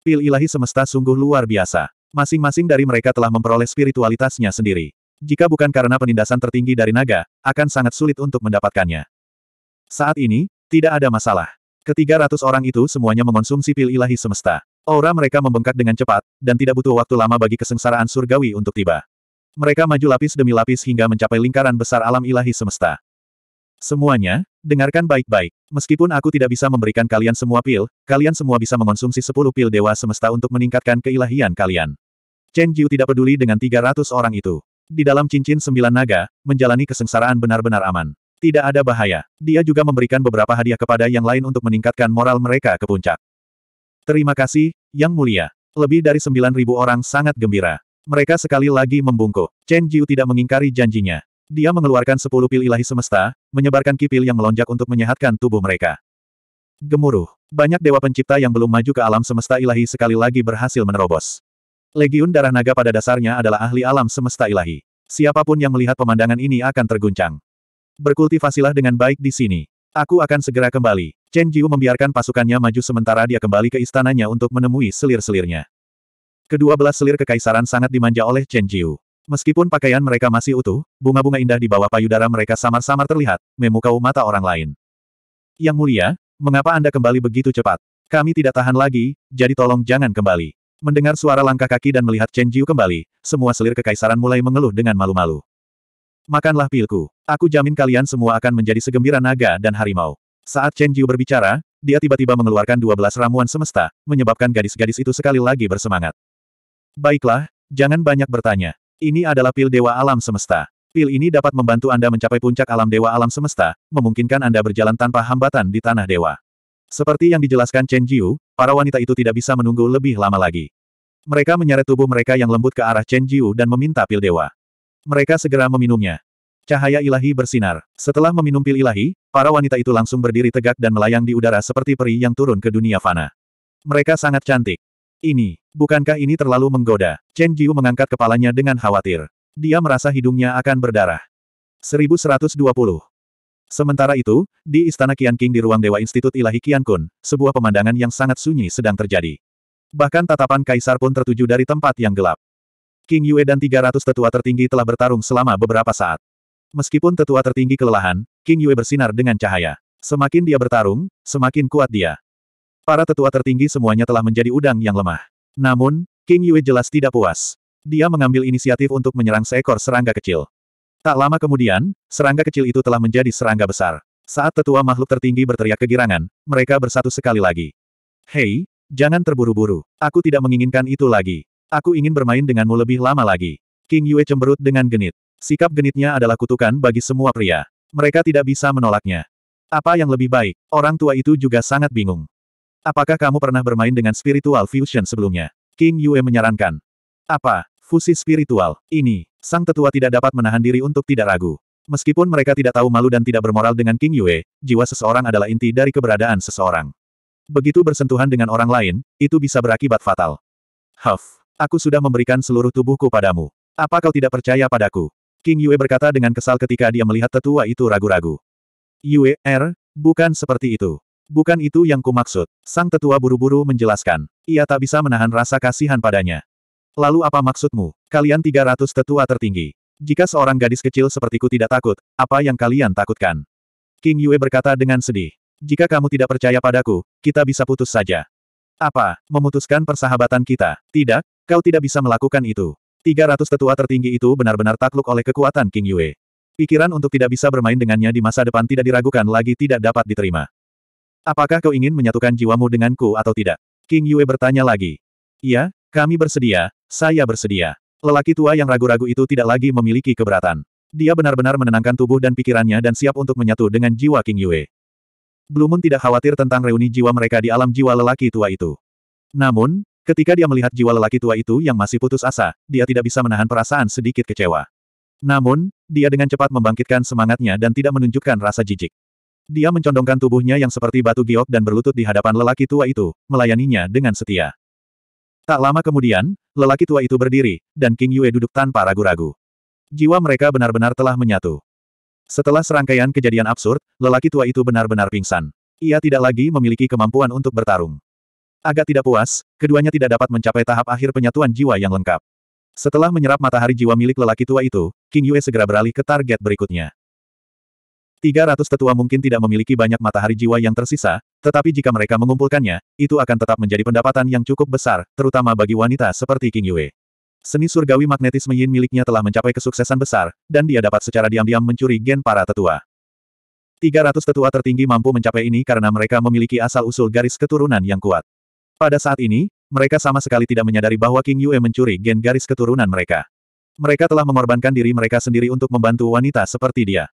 Pil ilahi semesta sungguh luar biasa. Masing-masing dari mereka telah memperoleh spiritualitasnya sendiri. Jika bukan karena penindasan tertinggi dari naga, akan sangat sulit untuk mendapatkannya. Saat ini, tidak ada masalah. Ketiga ratus orang itu semuanya mengonsumsi pil ilahi semesta. Aura mereka membengkak dengan cepat, dan tidak butuh waktu lama bagi kesengsaraan surgawi untuk tiba. Mereka maju lapis demi lapis hingga mencapai lingkaran besar alam ilahi semesta. Semuanya, dengarkan baik-baik. Meskipun aku tidak bisa memberikan kalian semua pil, kalian semua bisa mengonsumsi 10 pil dewa semesta untuk meningkatkan keilahian kalian. Chen Jiu tidak peduli dengan 300 orang itu. Di dalam cincin sembilan naga, menjalani kesengsaraan benar-benar aman. Tidak ada bahaya. Dia juga memberikan beberapa hadiah kepada yang lain untuk meningkatkan moral mereka ke puncak. Terima kasih, Yang Mulia. Lebih dari 9.000 orang sangat gembira. Mereka sekali lagi membungkuk. Chen Jiu tidak mengingkari janjinya. Dia mengeluarkan sepuluh pil ilahi semesta, menyebarkan kipil yang melonjak untuk menyehatkan tubuh mereka. Gemuruh. Banyak dewa pencipta yang belum maju ke alam semesta ilahi sekali lagi berhasil menerobos. Legiun darah naga pada dasarnya adalah ahli alam semesta ilahi. Siapa pun yang melihat pemandangan ini akan terguncang. Berkultivasilah dengan baik di sini. Aku akan segera kembali. Chen Jiu membiarkan pasukannya maju sementara dia kembali ke istananya untuk menemui selir-selirnya. Kedua belas selir kekaisaran sangat dimanja oleh Chen Jiu. Meskipun pakaian mereka masih utuh, bunga-bunga indah di bawah payudara mereka samar-samar terlihat, memukau mata orang lain. Yang mulia, mengapa Anda kembali begitu cepat? Kami tidak tahan lagi, jadi tolong jangan kembali. Mendengar suara langkah kaki dan melihat Chen Jiu kembali, semua selir kekaisaran mulai mengeluh dengan malu-malu. Makanlah pilku. Aku jamin kalian semua akan menjadi segembira naga dan harimau. Saat Chen Jiu berbicara, dia tiba-tiba mengeluarkan 12 ramuan semesta, menyebabkan gadis-gadis itu sekali lagi bersemangat. Baiklah, jangan banyak bertanya. Ini adalah pil Dewa Alam Semesta. Pil ini dapat membantu Anda mencapai puncak alam Dewa Alam Semesta, memungkinkan Anda berjalan tanpa hambatan di Tanah Dewa. Seperti yang dijelaskan Chen Jiu, para wanita itu tidak bisa menunggu lebih lama lagi. Mereka menyeret tubuh mereka yang lembut ke arah Chen Jiu dan meminta pil dewa. Mereka segera meminumnya. Cahaya ilahi bersinar. Setelah meminum pil ilahi, para wanita itu langsung berdiri tegak dan melayang di udara seperti peri yang turun ke dunia fana. Mereka sangat cantik. Ini, bukankah ini terlalu menggoda? Chen Jiu mengangkat kepalanya dengan khawatir. Dia merasa hidungnya akan berdarah. 1120. Sementara itu, di Istana Qian King di ruang Dewa Institut Ilahi Qian Kun, sebuah pemandangan yang sangat sunyi sedang terjadi. Bahkan tatapan kaisar pun tertuju dari tempat yang gelap. King Yue dan 300 tetua tertinggi telah bertarung selama beberapa saat. Meskipun tetua tertinggi kelelahan, King Yue bersinar dengan cahaya. Semakin dia bertarung, semakin kuat dia. Para tetua tertinggi semuanya telah menjadi udang yang lemah. Namun, King Yue jelas tidak puas. Dia mengambil inisiatif untuk menyerang seekor serangga kecil. Tak lama kemudian, serangga kecil itu telah menjadi serangga besar. Saat tetua makhluk tertinggi berteriak kegirangan, mereka bersatu sekali lagi. Hei, jangan terburu-buru. Aku tidak menginginkan itu lagi. Aku ingin bermain denganmu lebih lama lagi. King Yue cemberut dengan genit. Sikap genitnya adalah kutukan bagi semua pria. Mereka tidak bisa menolaknya. Apa yang lebih baik? Orang tua itu juga sangat bingung. Apakah kamu pernah bermain dengan spiritual fusion sebelumnya? King Yue menyarankan. Apa? Fusi spiritual. Ini. Sang tetua tidak dapat menahan diri untuk tidak ragu. Meskipun mereka tidak tahu malu dan tidak bermoral dengan King Yue, jiwa seseorang adalah inti dari keberadaan seseorang. Begitu bersentuhan dengan orang lain, itu bisa berakibat fatal. Huff. Aku sudah memberikan seluruh tubuhku padamu. Apa kau tidak percaya padaku? King Yue berkata dengan kesal ketika dia melihat tetua itu ragu-ragu. Yue, Er, bukan seperti itu. Bukan itu yang kumaksud. Sang tetua buru-buru menjelaskan. Ia tak bisa menahan rasa kasihan padanya. Lalu apa maksudmu? Kalian 300 tetua tertinggi. Jika seorang gadis kecil sepertiku tidak takut, apa yang kalian takutkan? King Yue berkata dengan sedih. Jika kamu tidak percaya padaku, kita bisa putus saja. Apa, memutuskan persahabatan kita? Tidak, kau tidak bisa melakukan itu. 300 tetua tertinggi itu benar-benar takluk oleh kekuatan King Yue. Pikiran untuk tidak bisa bermain dengannya di masa depan tidak diragukan lagi tidak dapat diterima. Apakah kau ingin menyatukan jiwamu denganku atau tidak? King Yue bertanya lagi. Iya, kami bersedia, saya bersedia. Lelaki tua yang ragu-ragu itu tidak lagi memiliki keberatan. Dia benar-benar menenangkan tubuh dan pikirannya dan siap untuk menyatu dengan jiwa King Yue. Blumun tidak khawatir tentang reuni jiwa mereka di alam jiwa lelaki tua itu. Namun, ketika dia melihat jiwa lelaki tua itu yang masih putus asa, dia tidak bisa menahan perasaan sedikit kecewa. Namun, dia dengan cepat membangkitkan semangatnya dan tidak menunjukkan rasa jijik. Dia mencondongkan tubuhnya yang seperti batu giok dan berlutut di hadapan lelaki tua itu, melayaninya dengan setia. Tak lama kemudian, lelaki tua itu berdiri, dan King Yue duduk tanpa ragu-ragu. Jiwa mereka benar-benar telah menyatu. Setelah serangkaian kejadian absurd, lelaki tua itu benar-benar pingsan. Ia tidak lagi memiliki kemampuan untuk bertarung. Agak tidak puas, keduanya tidak dapat mencapai tahap akhir penyatuan jiwa yang lengkap. Setelah menyerap matahari jiwa milik lelaki tua itu, King Yue segera beralih ke target berikutnya. 300 tetua mungkin tidak memiliki banyak matahari jiwa yang tersisa, tetapi jika mereka mengumpulkannya, itu akan tetap menjadi pendapatan yang cukup besar, terutama bagi wanita seperti King Yue. Seni surgawi magnetisme yin miliknya telah mencapai kesuksesan besar, dan dia dapat secara diam-diam mencuri gen para tetua. 300 tetua tertinggi mampu mencapai ini karena mereka memiliki asal-usul garis keturunan yang kuat. Pada saat ini, mereka sama sekali tidak menyadari bahwa King Yue mencuri gen garis keturunan mereka. Mereka telah mengorbankan diri mereka sendiri untuk membantu wanita seperti dia.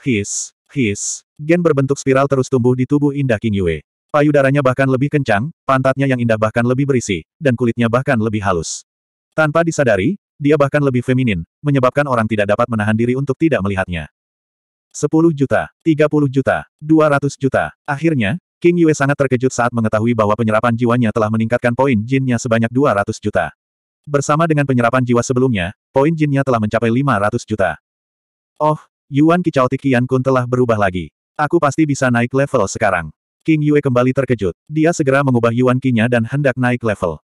His, his, gen berbentuk spiral terus tumbuh di tubuh indah King Yue. Payudaranya bahkan lebih kencang, pantatnya yang indah bahkan lebih berisi, dan kulitnya bahkan lebih halus. Tanpa disadari, dia bahkan lebih feminin, menyebabkan orang tidak dapat menahan diri untuk tidak melihatnya. 10 juta, 30 juta, 200 juta. Akhirnya, King Yue sangat terkejut saat mengetahui bahwa penyerapan jiwanya telah meningkatkan poin jinnya sebanyak 200 juta. Bersama dengan penyerapan jiwa sebelumnya, poin jinnya telah mencapai 500 juta. Oh, Yuan Kicautik Kian Kun telah berubah lagi. Aku pasti bisa naik level sekarang. King Yue kembali terkejut. Dia segera mengubah Yuan Kinya dan hendak naik level.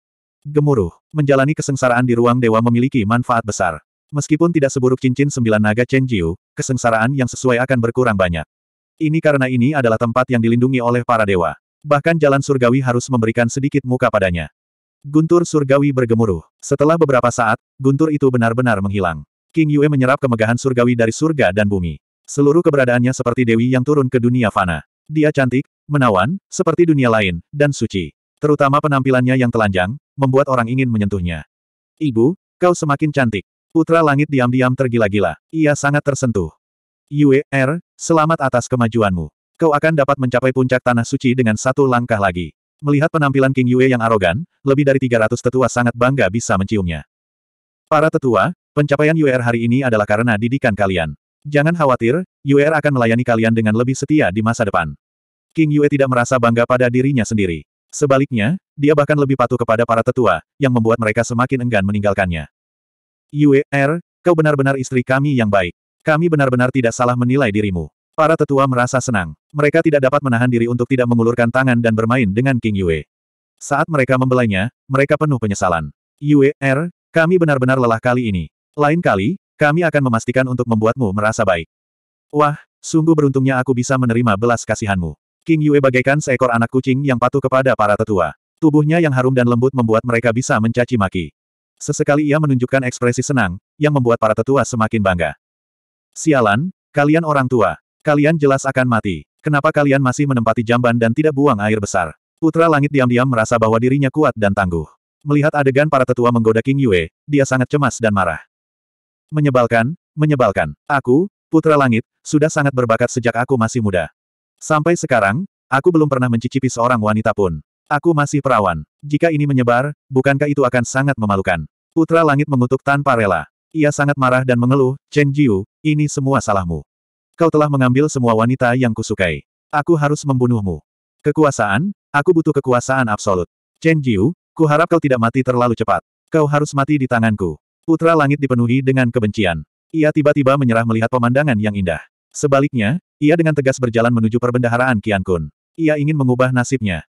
Gemuruh. Menjalani kesengsaraan di ruang dewa memiliki manfaat besar. Meskipun tidak seburuk cincin sembilan naga Chen Jiu, kesengsaraan yang sesuai akan berkurang banyak. Ini karena ini adalah tempat yang dilindungi oleh para dewa. Bahkan jalan surgawi harus memberikan sedikit muka padanya. Guntur surgawi bergemuruh. Setelah beberapa saat, guntur itu benar-benar menghilang. King Yue menyerap kemegahan surgawi dari surga dan bumi. Seluruh keberadaannya seperti dewi yang turun ke dunia fana. Dia cantik, menawan, seperti dunia lain, dan suci. Terutama penampilannya yang telanjang, membuat orang ingin menyentuhnya. Ibu, kau semakin cantik. Putra Langit diam-diam tergila-gila. Ia sangat tersentuh. Yue, Er, selamat atas kemajuanmu. Kau akan dapat mencapai puncak tanah suci dengan satu langkah lagi. Melihat penampilan King Yue yang arogan, lebih dari 300 tetua sangat bangga bisa menciumnya. Para tetua, pencapaian Yue Er hari ini adalah karena didikan kalian. Jangan khawatir, Yue Er akan melayani kalian dengan lebih setia di masa depan. King Yue tidak merasa bangga pada dirinya sendiri. Sebaliknya, dia bahkan lebih patuh kepada para tetua, yang membuat mereka semakin enggan meninggalkannya. Yue, Er, kau benar-benar istri kami yang baik. Kami benar-benar tidak salah menilai dirimu. Para tetua merasa senang. Mereka tidak dapat menahan diri untuk tidak mengulurkan tangan dan bermain dengan King Yue. Saat mereka membelainya, mereka penuh penyesalan. Yue, Er, kami benar-benar lelah kali ini. Lain kali, kami akan memastikan untuk membuatmu merasa baik. Wah, sungguh beruntungnya aku bisa menerima belas kasihanmu. King Yue bagaikan seekor anak kucing yang patuh kepada para tetua. Tubuhnya yang harum dan lembut membuat mereka bisa mencaci maki. Sesekali ia menunjukkan ekspresi senang, yang membuat para tetua semakin bangga. Sialan, kalian orang tua. Kalian jelas akan mati. Kenapa kalian masih menempati jamban dan tidak buang air besar? Putra Langit diam-diam merasa bahwa dirinya kuat dan tangguh. Melihat adegan para tetua menggoda King Yue, dia sangat cemas dan marah. Menyebalkan, menyebalkan. Aku, Putra Langit, sudah sangat berbakat sejak aku masih muda. Sampai sekarang, aku belum pernah mencicipi seorang wanita pun. Aku masih perawan. Jika ini menyebar, bukankah itu akan sangat memalukan? Putra Langit mengutuk tanpa rela. Ia sangat marah dan mengeluh, Chen Jiu, ini semua salahmu. Kau telah mengambil semua wanita yang kusukai. Aku harus membunuhmu. Kekuasaan, aku butuh kekuasaan absolut. Chen Jiu, kuharap kau tidak mati terlalu cepat. Kau harus mati di tanganku. Putra Langit dipenuhi dengan kebencian. Ia tiba-tiba menyerah melihat pemandangan yang indah. Sebaliknya, ia dengan tegas berjalan menuju perbendaharaan Qian Kun. Ia ingin mengubah nasibnya.